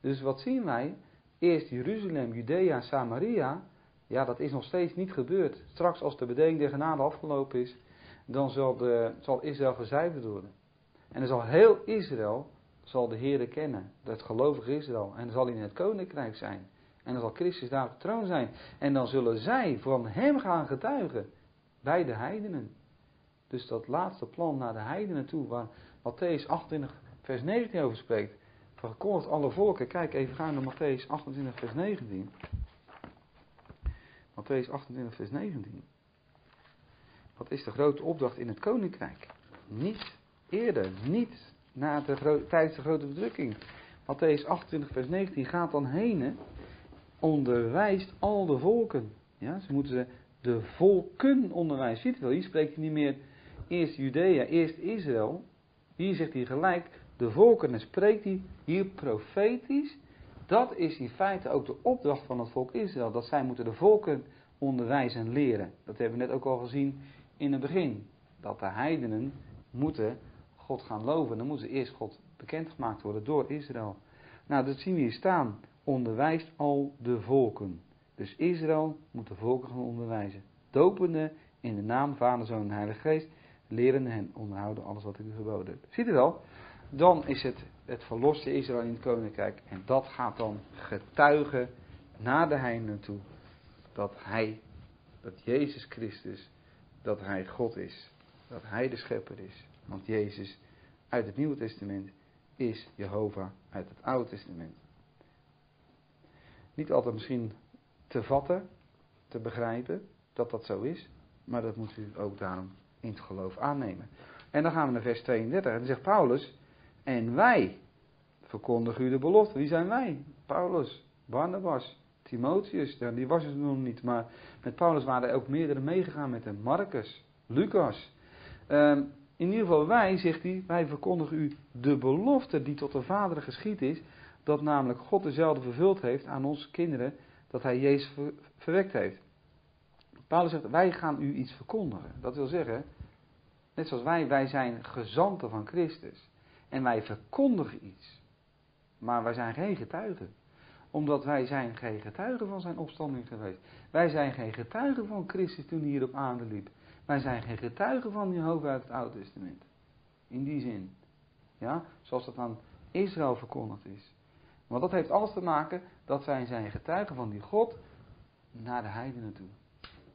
Dus wat zien wij? Eerst Jeruzalem, Judea, Samaria. Ja, dat is nog steeds niet gebeurd. Straks als de bedeling der genade afgelopen is, dan zal, de, zal Israël gezuiverd worden. En dan zal heel Israël zal de Heer kennen, het gelovige Israël. En dan zal hij in het koninkrijk zijn. En dan zal Christus daar op de troon zijn. En dan zullen zij van hem gaan getuigen bij de heidenen. Dus dat laatste plan naar de heidenen toe, waar Matthäus 28 vers 19 over spreekt. Verkondigt alle volken. Kijk even gaan naar Matthäus 28 vers 19. Matthäus 28 vers 19. Wat is de grote opdracht in het koninkrijk? Niet eerder, niet na de tijdens de grote verdrukking. Matthäus 28 vers 19 gaat dan heen, onderwijst al de volken. Ja, ze moeten de volken onderwijzen. Ziet wel, hier spreekt hij niet meer eerst Judea, eerst Israël. Hier zegt hij gelijk de volken en spreekt hij hier profetisch. Dat is in feite ook de opdracht van het volk Israël. Dat zij moeten de volken onderwijzen en leren. Dat hebben we net ook al gezien in het begin. Dat de heidenen moeten God gaan loven. Dan moeten eerst God bekendgemaakt worden door Israël. Nou, dat zien we hier staan. Onderwijst al de volken. Dus Israël moet de volken gaan onderwijzen. Dopende in de naam Vader, Zoon en Heilige Geest. Lerende hen onderhouden alles wat ik u geboden heb. Ziet u wel? Dan is het het verloste Israël in het koninkrijk. En dat gaat dan getuigen naar de heidenen toe. Dat hij, dat Jezus Christus, dat hij God is. Dat hij de schepper is. Want Jezus uit het Nieuwe Testament is Jehovah uit het Oude Testament. Niet altijd misschien te vatten, te begrijpen dat dat zo is. Maar dat moet u ook daarom in het geloof aannemen. En dan gaan we naar vers 32. En dan zegt Paulus, en wij verkondigen u de belofte. Wie zijn wij? Paulus, Barnabas, Timotheus. Die was het nog niet. Maar met Paulus waren er ook meerdere meegegaan met hem. Marcus, Lucas. Um, In ieder geval wij, zegt hij, wij verkondigen u de belofte die tot de Vader geschied is, dat namelijk God dezelfde vervuld heeft aan onze kinderen, dat hij Jezus verwekt heeft. Paulus zegt, wij gaan u iets verkondigen. Dat wil zeggen, net zoals wij, wij zijn gezanten van Christus. En wij verkondigen iets. Maar wij zijn geen getuigen. Omdat wij zijn geen getuigen van zijn opstanding geweest. Wij zijn geen getuigen van Christus toen hij hier op aarde liep. Wij zijn geen getuigen van Jehovah uit het Oude Testament. In die zin. Ja, zoals dat aan Israël verkondigd is. Want dat heeft alles te maken dat wij zijn getuigen van die God naar de heidenen toe.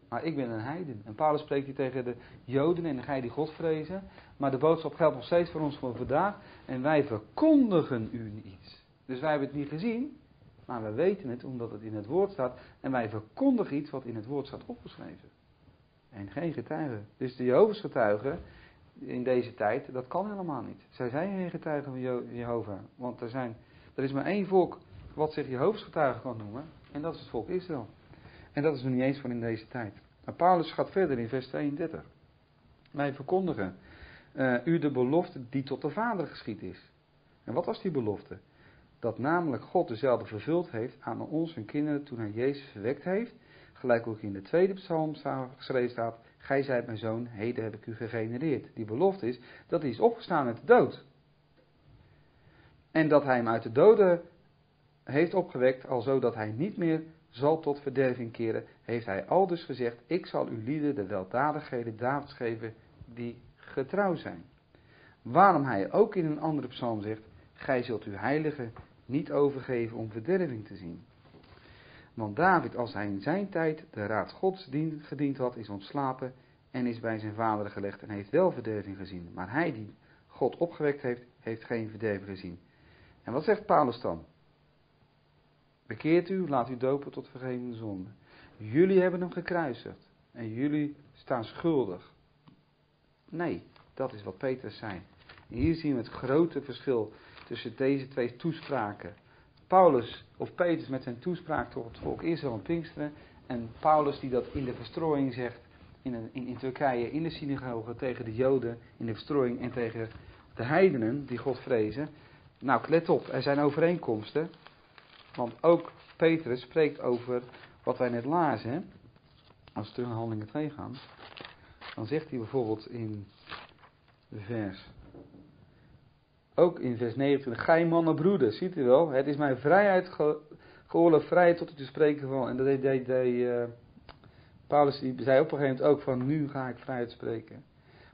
Maar ik ben een heiden. En Paulus spreekt hier tegen de Joden en de gij die God vrezen. Maar de boodschap geldt nog steeds voor ons voor vandaag. En wij verkondigen u iets. Dus wij hebben het niet gezien, maar we weten het omdat het in het woord staat. En wij verkondigen iets wat in het woord staat opgeschreven. En geen getuigen. Dus de Jehovah's getuigen in deze tijd, dat kan helemaal niet. Zij zijn geen getuigen van Jehovah. Want er, zijn, er is maar één volk wat zich Jehovah's getuigen kan noemen. En dat is het volk Israël. En dat is er niet eens van in deze tijd. Maar Paulus gaat verder in vers 32. Wij verkondigen uh, u de belofte die tot de Vader geschied is. En wat was die belofte? Dat namelijk God dezelfde vervuld heeft aan ons en kinderen toen hij Jezus verwekt heeft. Gelijk ook in de tweede psalm geschreven staat. Gij zijt mijn zoon, heden heb ik u gegenereerd. Die belofte is dat hij is opgestaan uit de dood. En dat hij hem uit de doden heeft opgewekt, alzo dat hij niet meer zal tot verderving keren, heeft hij al dus gezegd, ik zal uw lieden de weldadigheden Davids geven die getrouw zijn. Waarom hij ook in een andere psalm zegt, gij zult uw heilige niet overgeven om verderving te zien. Want David, als hij in zijn tijd de raad Gods gediend had, is ontslapen en is bij zijn vader gelegd en heeft wel verderving gezien. Maar hij die God opgewekt heeft, heeft geen verderving gezien. En wat zegt Paulus dan? Bekeert u, laat u dopen tot vergeving zonde. Jullie hebben hem gekruisigd en jullie staan schuldig. Nee, dat is wat Petrus zei. En hier zien we het grote verschil tussen deze twee toespraken. Paulus, of Petrus met zijn toespraak tot het volk Israël en Pinksteren. En Paulus die dat in de verstrooiing zegt in, in, in Turkije, in de synagoge, tegen de Joden in de verstrooiing en tegen de heidenen die God vrezen. Nou, let op, er zijn overeenkomsten. Want ook Petrus spreekt over wat wij net lazen. Als we terug naar handelingen 2 gaan. Dan zegt hij bijvoorbeeld in vers. Ook in vers 29. Gij mannen broeder, ziet u wel. Het is mij vrijheid ge, geoorloofd vrijheid tot u te spreken van. En dat deed, uh, Paulus die zei op een gegeven moment ook van nu ga ik vrijheid spreken.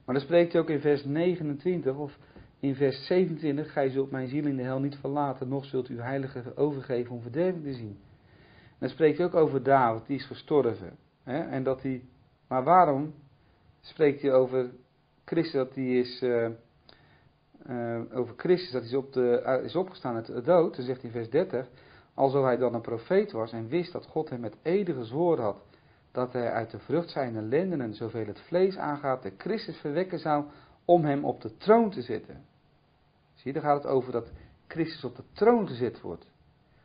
Maar dan spreekt hij ook in vers 29 of in vers 27, gij zult mijn ziel in de hel niet verlaten, nog zult u heilige overgeven om verderving te zien. En dan spreekt hij ook over David, die is gestorven. Hè? En dat hij, maar waarom spreekt hij over Christus, dat hij is, uh, uh, over Christus, dat is, op de, uh, is opgestaan uit de dood, dan zegt in vers 30, alzo hij dan een profeet was en wist dat God hem met ede gezworen had, dat hij uit de vrucht zijnde lendenen, zoveel het vlees aangaat, de Christus verwekken zou, om hem op de troon te zetten. Zie, dan gaat het over dat Christus op de troon gezet wordt.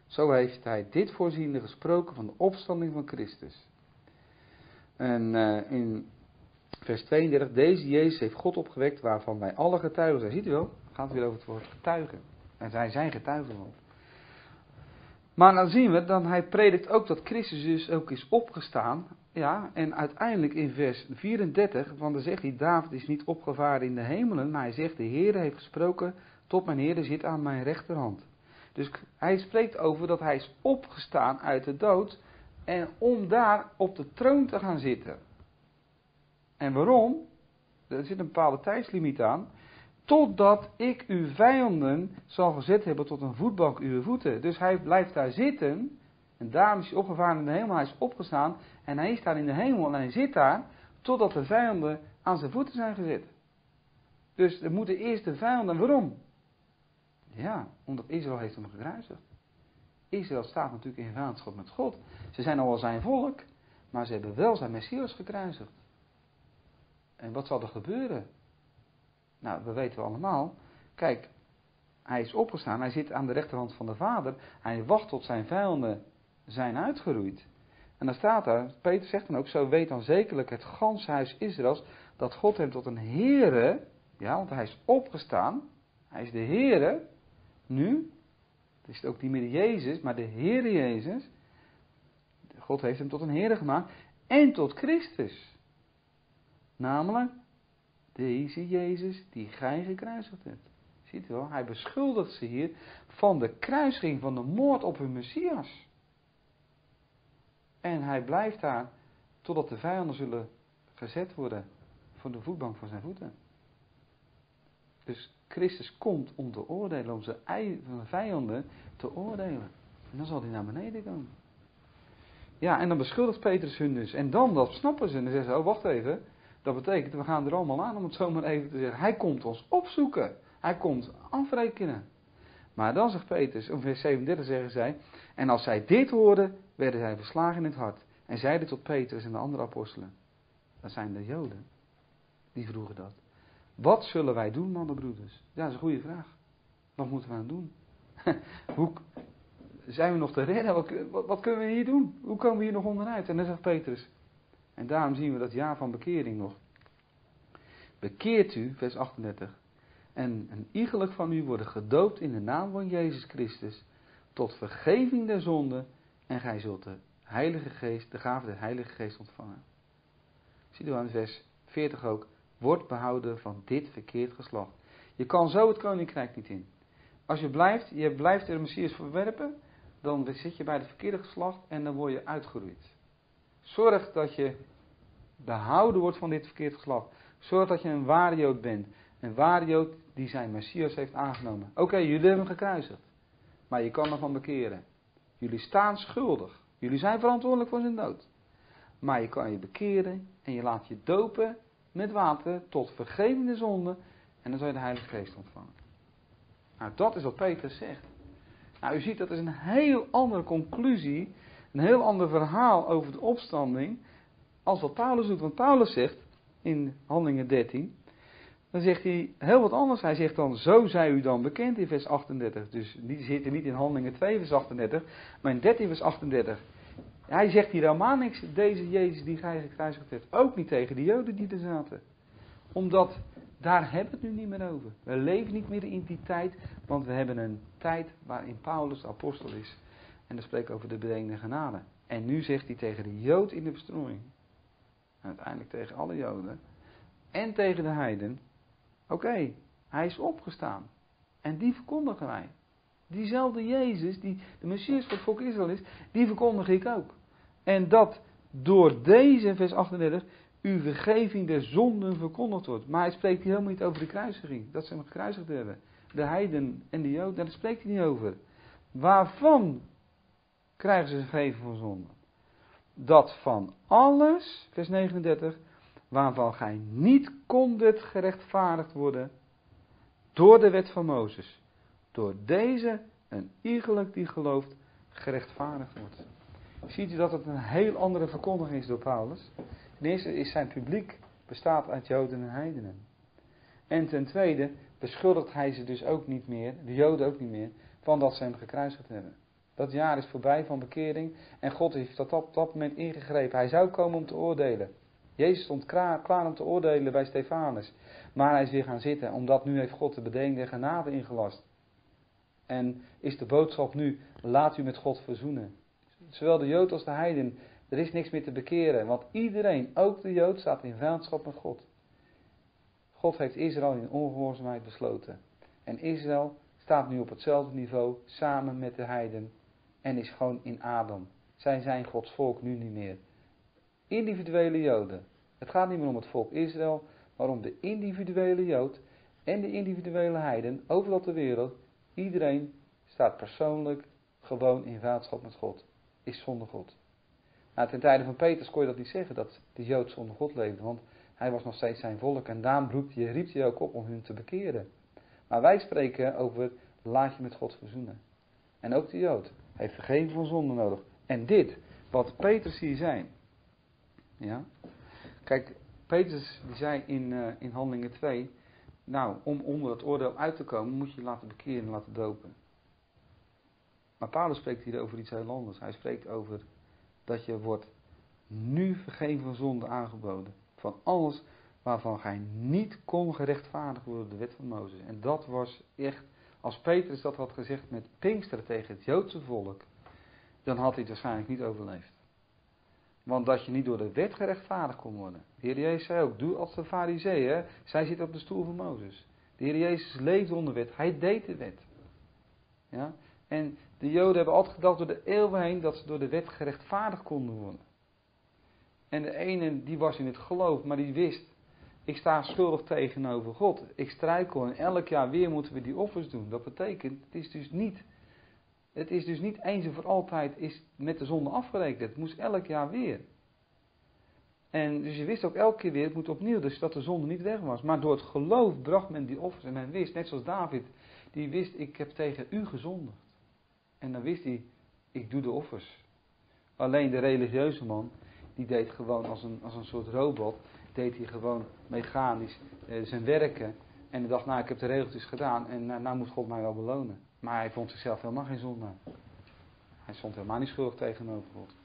Zo heeft hij dit voorziende gesproken van de opstanding van Christus. En uh, in vers 32, deze Jezus heeft God opgewekt waarvan wij alle getuigen zijn. Ziet u wel? Gaat weer over het woord getuigen. En zij zijn getuigen. Maar dan zien we, dan hij predikt ook dat Christus dus ook is opgestaan. Ja, en uiteindelijk in vers 34, want dan zegt hij, David is niet opgevaren in de hemelen, maar hij zegt, de Heer heeft gesproken tot mijn Heer zit aan mijn rechterhand. Dus hij spreekt over dat hij is opgestaan uit de dood en om daar op de troon te gaan zitten. En waarom? Er zit een bepaalde tijdslimiet aan. Totdat ik uw vijanden zal gezet hebben tot een voetbank uw voeten. Dus hij blijft daar zitten. En daarom is hij opgevaren in de hemel. Hij is opgestaan. En hij staat in de hemel en hij zit daar. Totdat de vijanden aan zijn voeten zijn gezet. Dus er moeten eerst de vijanden. Waarom? Ja, omdat Israël heeft hem gekruisigd. Israël staat natuurlijk in vijandschap met God. Ze zijn al zijn volk, maar ze hebben wel zijn Messias gekruisigd. En wat zal er gebeuren? Nou, dat weten we allemaal. Kijk, hij is opgestaan, hij zit aan de rechterhand van de Vader. Hij wacht tot zijn vijanden zijn uitgeroeid. En dan staat daar, Peter zegt dan ook, zo weet dan zekerlijk het ganse huis Israëls, dat God hem tot een Here Ja, want hij is opgestaan. Hij is de Heere. Nu. Het is ook niet meer Jezus, maar de Heere Jezus. God heeft hem tot een Heere gemaakt. En tot Christus. Namelijk deze Jezus die gij gekruisigd hebt. Ziet u wel, hij beschuldigt ze hier van de kruising, van de moord op hun Messias. En hij blijft daar totdat de vijanden zullen gezet worden voor de voetbank van zijn voeten. Dus Christus komt om te oordelen, om zijn vijanden te oordelen. En dan zal hij naar beneden komen. Ja, en dan beschuldigt Petrus hun dus. En dan, dat snappen ze. En dan zeggen ze, oh wacht even. Dat betekent, we gaan er allemaal aan om het zomaar even te zeggen. Hij komt ons opzoeken. Hij komt afrekenen. Maar dan zegt Petrus, in vers 37 zeggen zij, en als zij dit hoorden, werden zij verslagen in het hart. En zeiden tot Petrus en de andere apostelen, dat zijn de Joden, die vroegen dat. Wat zullen wij doen, mannenbroeders? Ja, dat is een goede vraag. Wat moeten we aan doen? Hoe, zijn we nog te redden? Wat, kunnen we hier doen? Hoe komen we hier nog onderuit? En dan zegt Petrus. En daarom zien we dat jaar van bekering nog. Bekeert u, vers 38. En een iegelijk van u worden gedoopt in de naam van Jezus Christus. Tot vergeving der zonde. En gij zult de Heilige Geest, de gave der Heilige Geest ontvangen. Zie aan vers 40 ook. Wordt behouden van dit verkeerd geslacht. Je kan zo het koninkrijk niet in. Als je blijft, je blijft de Messias verwerpen, dan zit je bij het verkeerde geslacht en dan word je uitgeroeid. Zorg dat je behouden wordt van dit verkeerd geslacht. Zorg dat je een ware Jood bent. Een ware Jood die zijn Messias heeft aangenomen. Oké, jullie hebben hem gekruisigd. Maar je kan ervan bekeren. Jullie staan schuldig. Jullie zijn verantwoordelijk voor zijn dood. Maar je kan je bekeren en je laat je dopen met water tot vergevende zonde. En dan zal je de Heilige Geest ontvangen. Nou, dat is wat Petrus zegt. Nou, u ziet, dat is een heel andere conclusie. Een heel ander verhaal over de opstanding. Als wat Paulus doet. Want Paulus zegt in Handelingen 13. Dan zegt hij heel wat anders. Hij zegt dan, zo zij u dan bekend in vers 38. Dus die zitten niet in Handelingen 2 vers 38, maar in 13 vers 38. Hij zegt hier helemaal niks, deze Jezus die gij gekruisigd hebt. Ook niet tegen de Joden die er zaten. Omdat, daar hebben we het nu niet meer over. We leven niet meer in die tijd, want we hebben een tijd waarin Paulus de apostel is. En dan spreekt over de bedenkende genade. En nu zegt hij tegen de Jood in de bestrooiing. En uiteindelijk tegen alle Joden. En tegen de heiden. Oké, hij is opgestaan. En die verkondigen wij. Diezelfde Jezus, die de Messias voor het volk Israël is, die verkondig ik ook. En dat door deze, vers 38, uw vergeving der zonden verkondigd wordt. Maar hij spreekt helemaal niet over de kruisiging, dat ze hem gekruisigd hebben. De heiden en de joden, daar spreekt hij niet over. Waarvan krijgen ze vergeving van zonden? Dat van alles, vers 39, waarvan gij niet kondet gerechtvaardigd worden door de wet van Mozes. Door deze een iegelijk die gelooft gerechtvaardigd wordt. Ziet u dat het een heel andere verkondiging is door Paulus? Ten eerste is zijn publiek bestaat uit Joden en heidenen. En ten tweede beschuldigt hij ze dus ook niet meer, de Joden ook niet meer, van dat ze hem gekruisigd hebben. Dat jaar is voorbij van bekering en God heeft dat op dat moment ingegrepen. Hij zou komen om te oordelen. Jezus stond klaar, om te oordelen bij Stefanus. Maar hij is weer gaan zitten, omdat nu heeft God de bedenking der genade ingelast. En is de boodschap nu, laat u met God verzoenen. Zowel de Jood als de Heiden, er is niks meer te bekeren. Want iedereen, ook de Jood, staat in vijandschap met God. God heeft Israël in ongehoorzaamheid besloten. En Israël staat nu op hetzelfde niveau, samen met de Heiden. En is gewoon in Adam. Zij zijn Gods volk nu niet meer individuele Joden. Het gaat niet meer om het volk Israël, maar om de individuele Jood en de individuele heiden overal ter wereld. Iedereen staat persoonlijk gewoon in vaatschap met God, is zonder God. Nou, ten tijde van Petrus kon je dat niet zeggen, dat de Jood zonder God leefde, want hij was nog steeds zijn volk en daarom hij, riep hij ook op om hun te bekeren. Maar wij spreken over laat je met God verzoenen. En ook de Jood heeft vergeving van zonde nodig. En dit, wat Petrus hier zijn, ja? Kijk, Petrus die zei in, uh, in Handelingen 2, nou, om onder het oordeel uit te komen, moet je je laten bekeren en laten dopen. Maar Paulus spreekt hier over iets heel anders. Hij spreekt over dat je wordt nu vergeven van zonde aangeboden. Van alles waarvan gij niet kon gerechtvaardigd worden door de wet van Mozes. En dat was echt, als Petrus dat had gezegd met Pinksteren tegen het Joodse volk, dan had hij het waarschijnlijk niet overleefd. Want dat je niet door de wet gerechtvaardigd kon worden. De Heer Jezus zei ook, doe als de fariseeën, zij zit op de stoel van Mozes. De Heer Jezus leefde onder wet, hij deed de wet. Ja? En de Joden hebben altijd gedacht door de eeuwen heen dat ze door de wet gerechtvaardigd konden worden. En de ene die was in het geloof, maar die wist, ik sta schuldig tegenover God. Ik struikel en elk jaar weer moeten we die offers doen. Dat betekent, het is dus niet, het is dus niet eens en voor altijd is met de zonde afgerekend. Het moest elk jaar weer. En dus je wist ook elke keer weer, het moet opnieuw, dus dat de zonde niet weg was. Maar door het geloof bracht men die offers en men wist, net zoals David, die wist, ik heb tegen u gezondigd. En dan wist hij, ik doe de offers. Alleen de religieuze man, die deed gewoon als een, als een soort robot, deed hij gewoon mechanisch eh, zijn werken. En hij dacht, nou ik heb de regeltjes gedaan en nou, nou moet God mij wel belonen. Maar hij vond zichzelf helemaal geen zondaar. Hij stond helemaal niet schuldig tegenover God.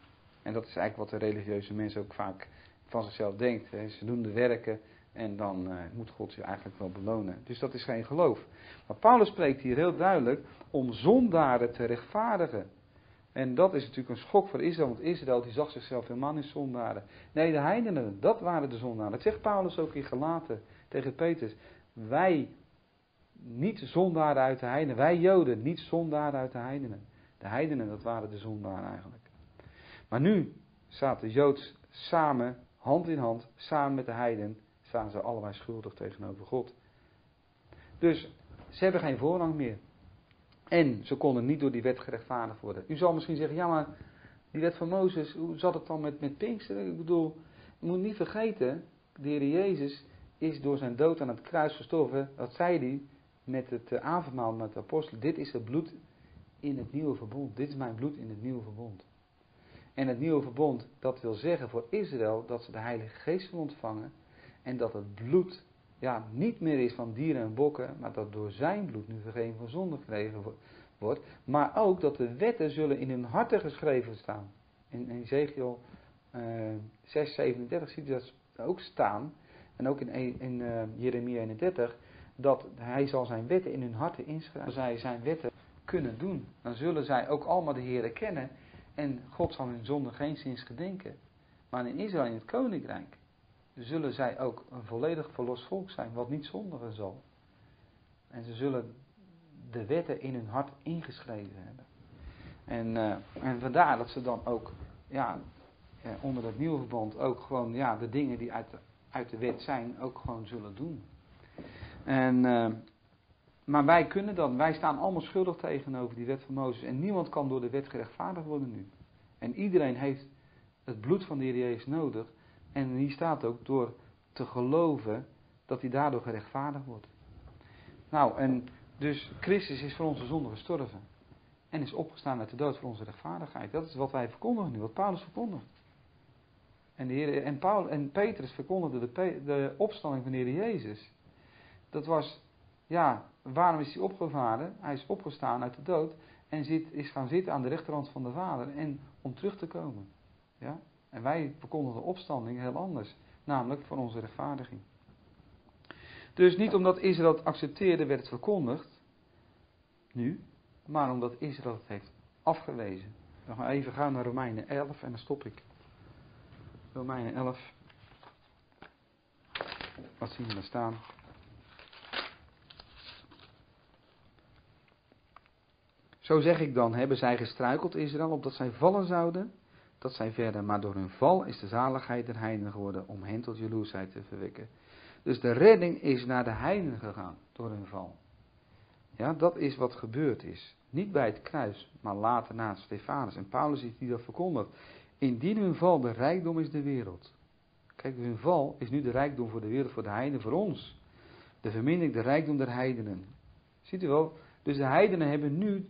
En dat is eigenlijk wat de religieuze mens ook vaak van zichzelf denkt. Hè. Ze doen de werken en dan uh, moet God je eigenlijk wel belonen. Dus dat is geen geloof. Maar Paulus spreekt hier heel duidelijk om zondaren te rechtvaardigen. En dat is natuurlijk een schok voor Israël, want Israël die zag zichzelf helemaal niet zondaren. Nee, de heidenen, dat waren de zondaren. Dat zegt Paulus ook in Galaten tegen Petrus. Wij, niet zondaren uit de heidenen, wij Joden, niet zondaren uit de heidenen. De heidenen, dat waren de zondaren eigenlijk. Maar nu de Joods samen, hand in hand, samen met de heiden, staan ze allebei schuldig tegenover God. Dus ze hebben geen voorrang meer. En ze konden niet door die wet gerechtvaardigd worden. U zal misschien zeggen, ja maar die wet van Mozes, hoe zat het dan met, met Pinksteren? Ik bedoel, je moet niet vergeten, de Heer Jezus is door zijn dood aan het kruis gestorven. Dat zei hij met het eh, avondmaal met de apostelen. Dit is het bloed in het nieuwe verbond. Dit is mijn bloed in het nieuwe verbond. En het nieuwe verbond, dat wil zeggen voor Israël dat ze de Heilige Geest ontvangen. En dat het bloed ja, niet meer is van dieren en bokken, maar dat door zijn bloed nu vergeving van zonde gekregen wordt. Maar ook dat de wetten zullen in hun harten geschreven staan. In, Ezekiel uh, 6, 37 ziet u dat ook staan. En ook in, in uh, Jeremia 31, dat hij zal zijn wetten in hun harten inschrijven. Zij zijn wetten kunnen doen, dan zullen zij ook allemaal de Heer kennen. En God zal hun zonde geen zins gedenken. Maar in Israël, in het koninkrijk, zullen zij ook een volledig verlost volk zijn, wat niet zondigen zal. En ze zullen de wetten in hun hart ingeschreven hebben. En, uh, en vandaar dat ze dan ook, ja, onder het nieuwe verband ook gewoon, ja, de dingen die uit de, uit de wet zijn, ook gewoon zullen doen. En, uh, maar wij kunnen dan, wij staan allemaal schuldig tegenover die wet van Mozes. En niemand kan door de wet gerechtvaardigd worden nu. En iedereen heeft het bloed van de Heer Jezus nodig. En hier staat ook door te geloven dat hij daardoor gerechtvaardigd wordt. Nou, en dus Christus is voor onze zonde gestorven. En is opgestaan uit de dood voor onze rechtvaardigheid. Dat is wat wij verkondigen nu, wat Paulus verkondigt. En, de en, en Petrus verkondigde de, de opstanding van de Heer Jezus. Dat was, ja, waarom is hij opgevaren? Hij is opgestaan uit de dood en zit, is gaan zitten aan de rechterhand van de Vader en om terug te komen. Ja? En wij verkondigen de opstanding heel anders, namelijk voor onze rechtvaardiging. Dus niet omdat Israël het accepteerde, werd het verkondigd, nu, maar omdat Israël het heeft afgewezen. Dan gaan we even gaan naar Romeinen 11 en dan stop ik. Romeinen 11. Wat zien we daar staan? Zo zeg ik dan, hebben zij gestruikeld Israël, opdat zij vallen zouden? Dat zij verder, maar door hun val is de zaligheid der heidenen geworden om hen tot jaloersheid te verwekken. Dus de redding is naar de heidenen gegaan door hun val. Ja, dat is wat gebeurd is. Niet bij het kruis, maar later na Stefanus. En Paulus is die dat verkondigt. Indien hun val de rijkdom is de wereld. Kijk, hun val is nu de rijkdom voor de wereld, voor de heidenen, voor ons. De vermindering, de rijkdom der heidenen. Ziet u wel? Dus de heidenen hebben nu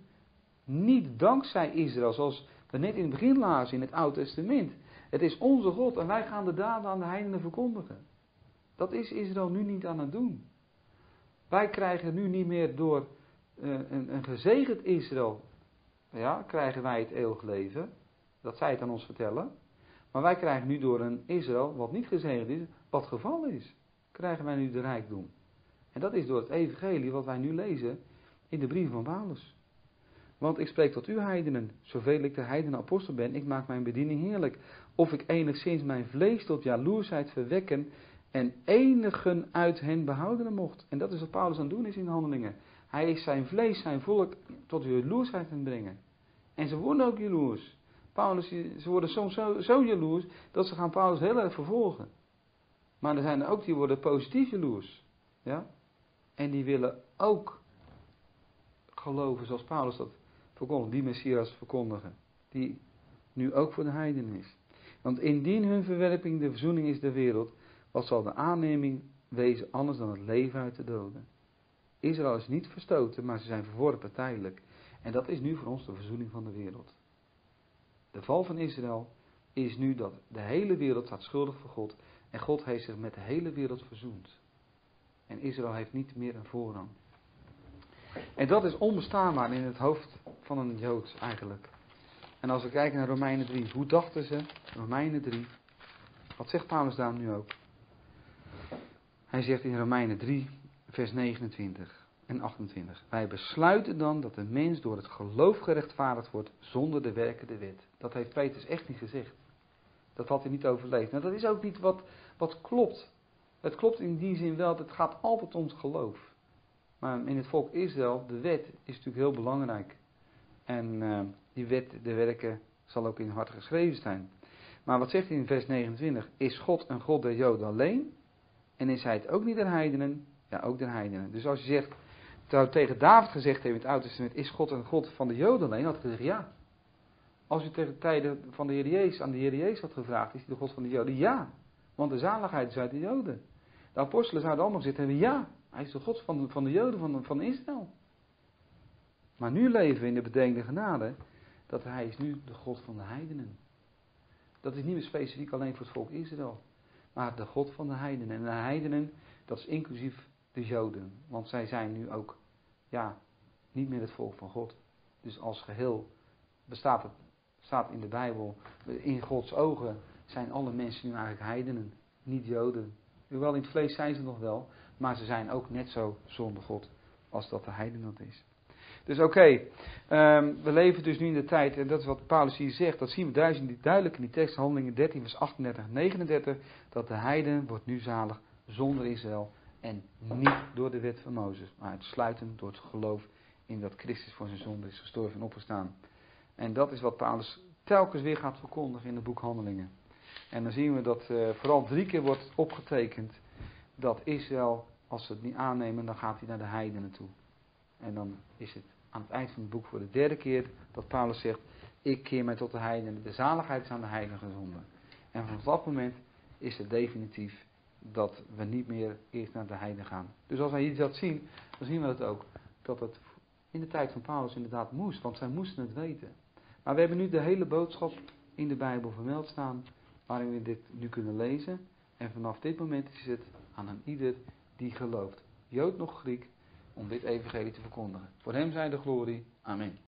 niet dankzij Israël, zoals net in het begin lazen in het Oude Testament. Het is onze God en wij gaan de daden aan de heidenen verkondigen. Dat is Israël nu niet aan het doen. Wij krijgen nu niet meer door uh, een, een gezegend Israël, ja, krijgen wij het eeuwig leven. Dat zij het aan ons vertellen. Maar wij krijgen nu door een Israël wat niet gezegend is, wat gevallen is. krijgen wij nu de rijkdom. En dat is door het evangelie wat wij nu lezen in de brief van Paulus. Want ik spreek tot u heidenen, zoveel ik de heidenen apostel ben, ik maak mijn bediening heerlijk. Of ik enigszins mijn vlees tot jaloersheid verwekken en enigen uit hen behouden mocht. En dat is wat Paulus aan het doen is in handelingen. Hij is zijn vlees, zijn volk tot jaloersheid aan het brengen. En ze worden ook jaloers. Paulus, ze worden soms zo, zo jaloers dat ze gaan Paulus heel erg vervolgen. Maar er zijn er ook die worden positief jaloers. Ja? En die willen ook geloven zoals Paulus dat verkondigt. Die Messias verkondigen. Die nu ook voor de heidenen is. Want indien hun verwerping de verzoening is der wereld, wat zal de aanneming wezen anders dan het leven uit de doden? Israël is niet verstoten, maar ze zijn verworpen tijdelijk. En dat is nu voor ons de verzoening van de wereld. De val van Israël is nu dat de hele wereld staat schuldig voor God. En God heeft zich met de hele wereld verzoend. En Israël heeft niet meer een voorrang. En dat is onbestaanbaar in het hoofd van een Jood eigenlijk. En als we kijken naar Romeinen 3, hoe dachten ze? Romeinen 3. Wat zegt Paulus daar nu ook? Hij zegt in Romeinen 3, vers 29 en 28. Wij besluiten dan dat de mens door het geloof gerechtvaardigd wordt zonder de werken de wet. Dat heeft Petrus echt niet gezegd. Dat had hij niet overleefd. Nou, dat is ook niet wat, wat klopt. Het klopt in die zin wel, het gaat altijd om het geloof. Maar in het volk Israël, de wet is natuurlijk heel belangrijk. En uh, die wet, de werken, zal ook in hart geschreven zijn. Maar wat zegt hij in vers 29? Is God een God der Joden alleen? En is hij het ook niet der heidenen? Ja, ook der heidenen. Dus als je zegt, tegen David gezegd heeft in het Oude Testament, is God een God van de Joden alleen? Had hij gezegd ja. Als u tegen de tijden van de Heer Jezus aan de Heer Jezus had gevraagd, is hij de God van de Joden? Ja. Want de zaligheid is uit de Joden. De apostelen zouden allemaal gezegd hebben, ja. Hij is de God van, van de Joden, van, van Israël. Maar nu leven we in de bedenkende genade dat hij is nu de God van de heidenen. Dat is niet meer specifiek alleen voor het volk Israël, maar de God van de heidenen. En de heidenen, dat is inclusief de Joden, want zij zijn nu ook, ja, niet meer het volk van God. Dus als geheel bestaat het, staat in de Bijbel, in Gods ogen zijn alle mensen nu eigenlijk heidenen, niet Joden. Hoewel in het vlees zijn ze nog wel, maar ze zijn ook net zo zonder God als dat de heiden dat is. Dus oké, ehm, we leven dus nu in de tijd, en dat is wat Paulus hier zegt, dat zien we duidelijk in die tekst, handelingen 13, vers 38 en 39, dat de heiden wordt nu zalig zonder Israël en niet door de wet van Mozes, maar uitsluitend door het geloof in dat Christus voor zijn zonde is gestorven en opgestaan. En dat is wat Paulus telkens weer gaat verkondigen in het boek Handelingen. En dan zien we dat uh, vooral drie keer wordt opgetekend dat Israël, als ze het niet aannemen, dan gaat hij naar de heidenen toe. En dan is het aan het eind van het boek voor de derde keer dat Paulus zegt, ik keer mij tot de heidenen, de zaligheid is aan de heidenen gezonden. En vanaf dat moment is het definitief dat we niet meer eerst naar de heiden gaan. Dus als wij iets dat zien, dan zien we het ook. Dat het in de tijd van Paulus inderdaad moest, want zij moesten het weten. Maar we hebben nu de hele boodschap in de Bijbel vermeld staan, waarin we dit nu kunnen lezen. En vanaf dit moment is het aan een ieder die gelooft, Jood nog Griek, om dit evangelie te verkondigen. Voor hem zij de glorie. Amen.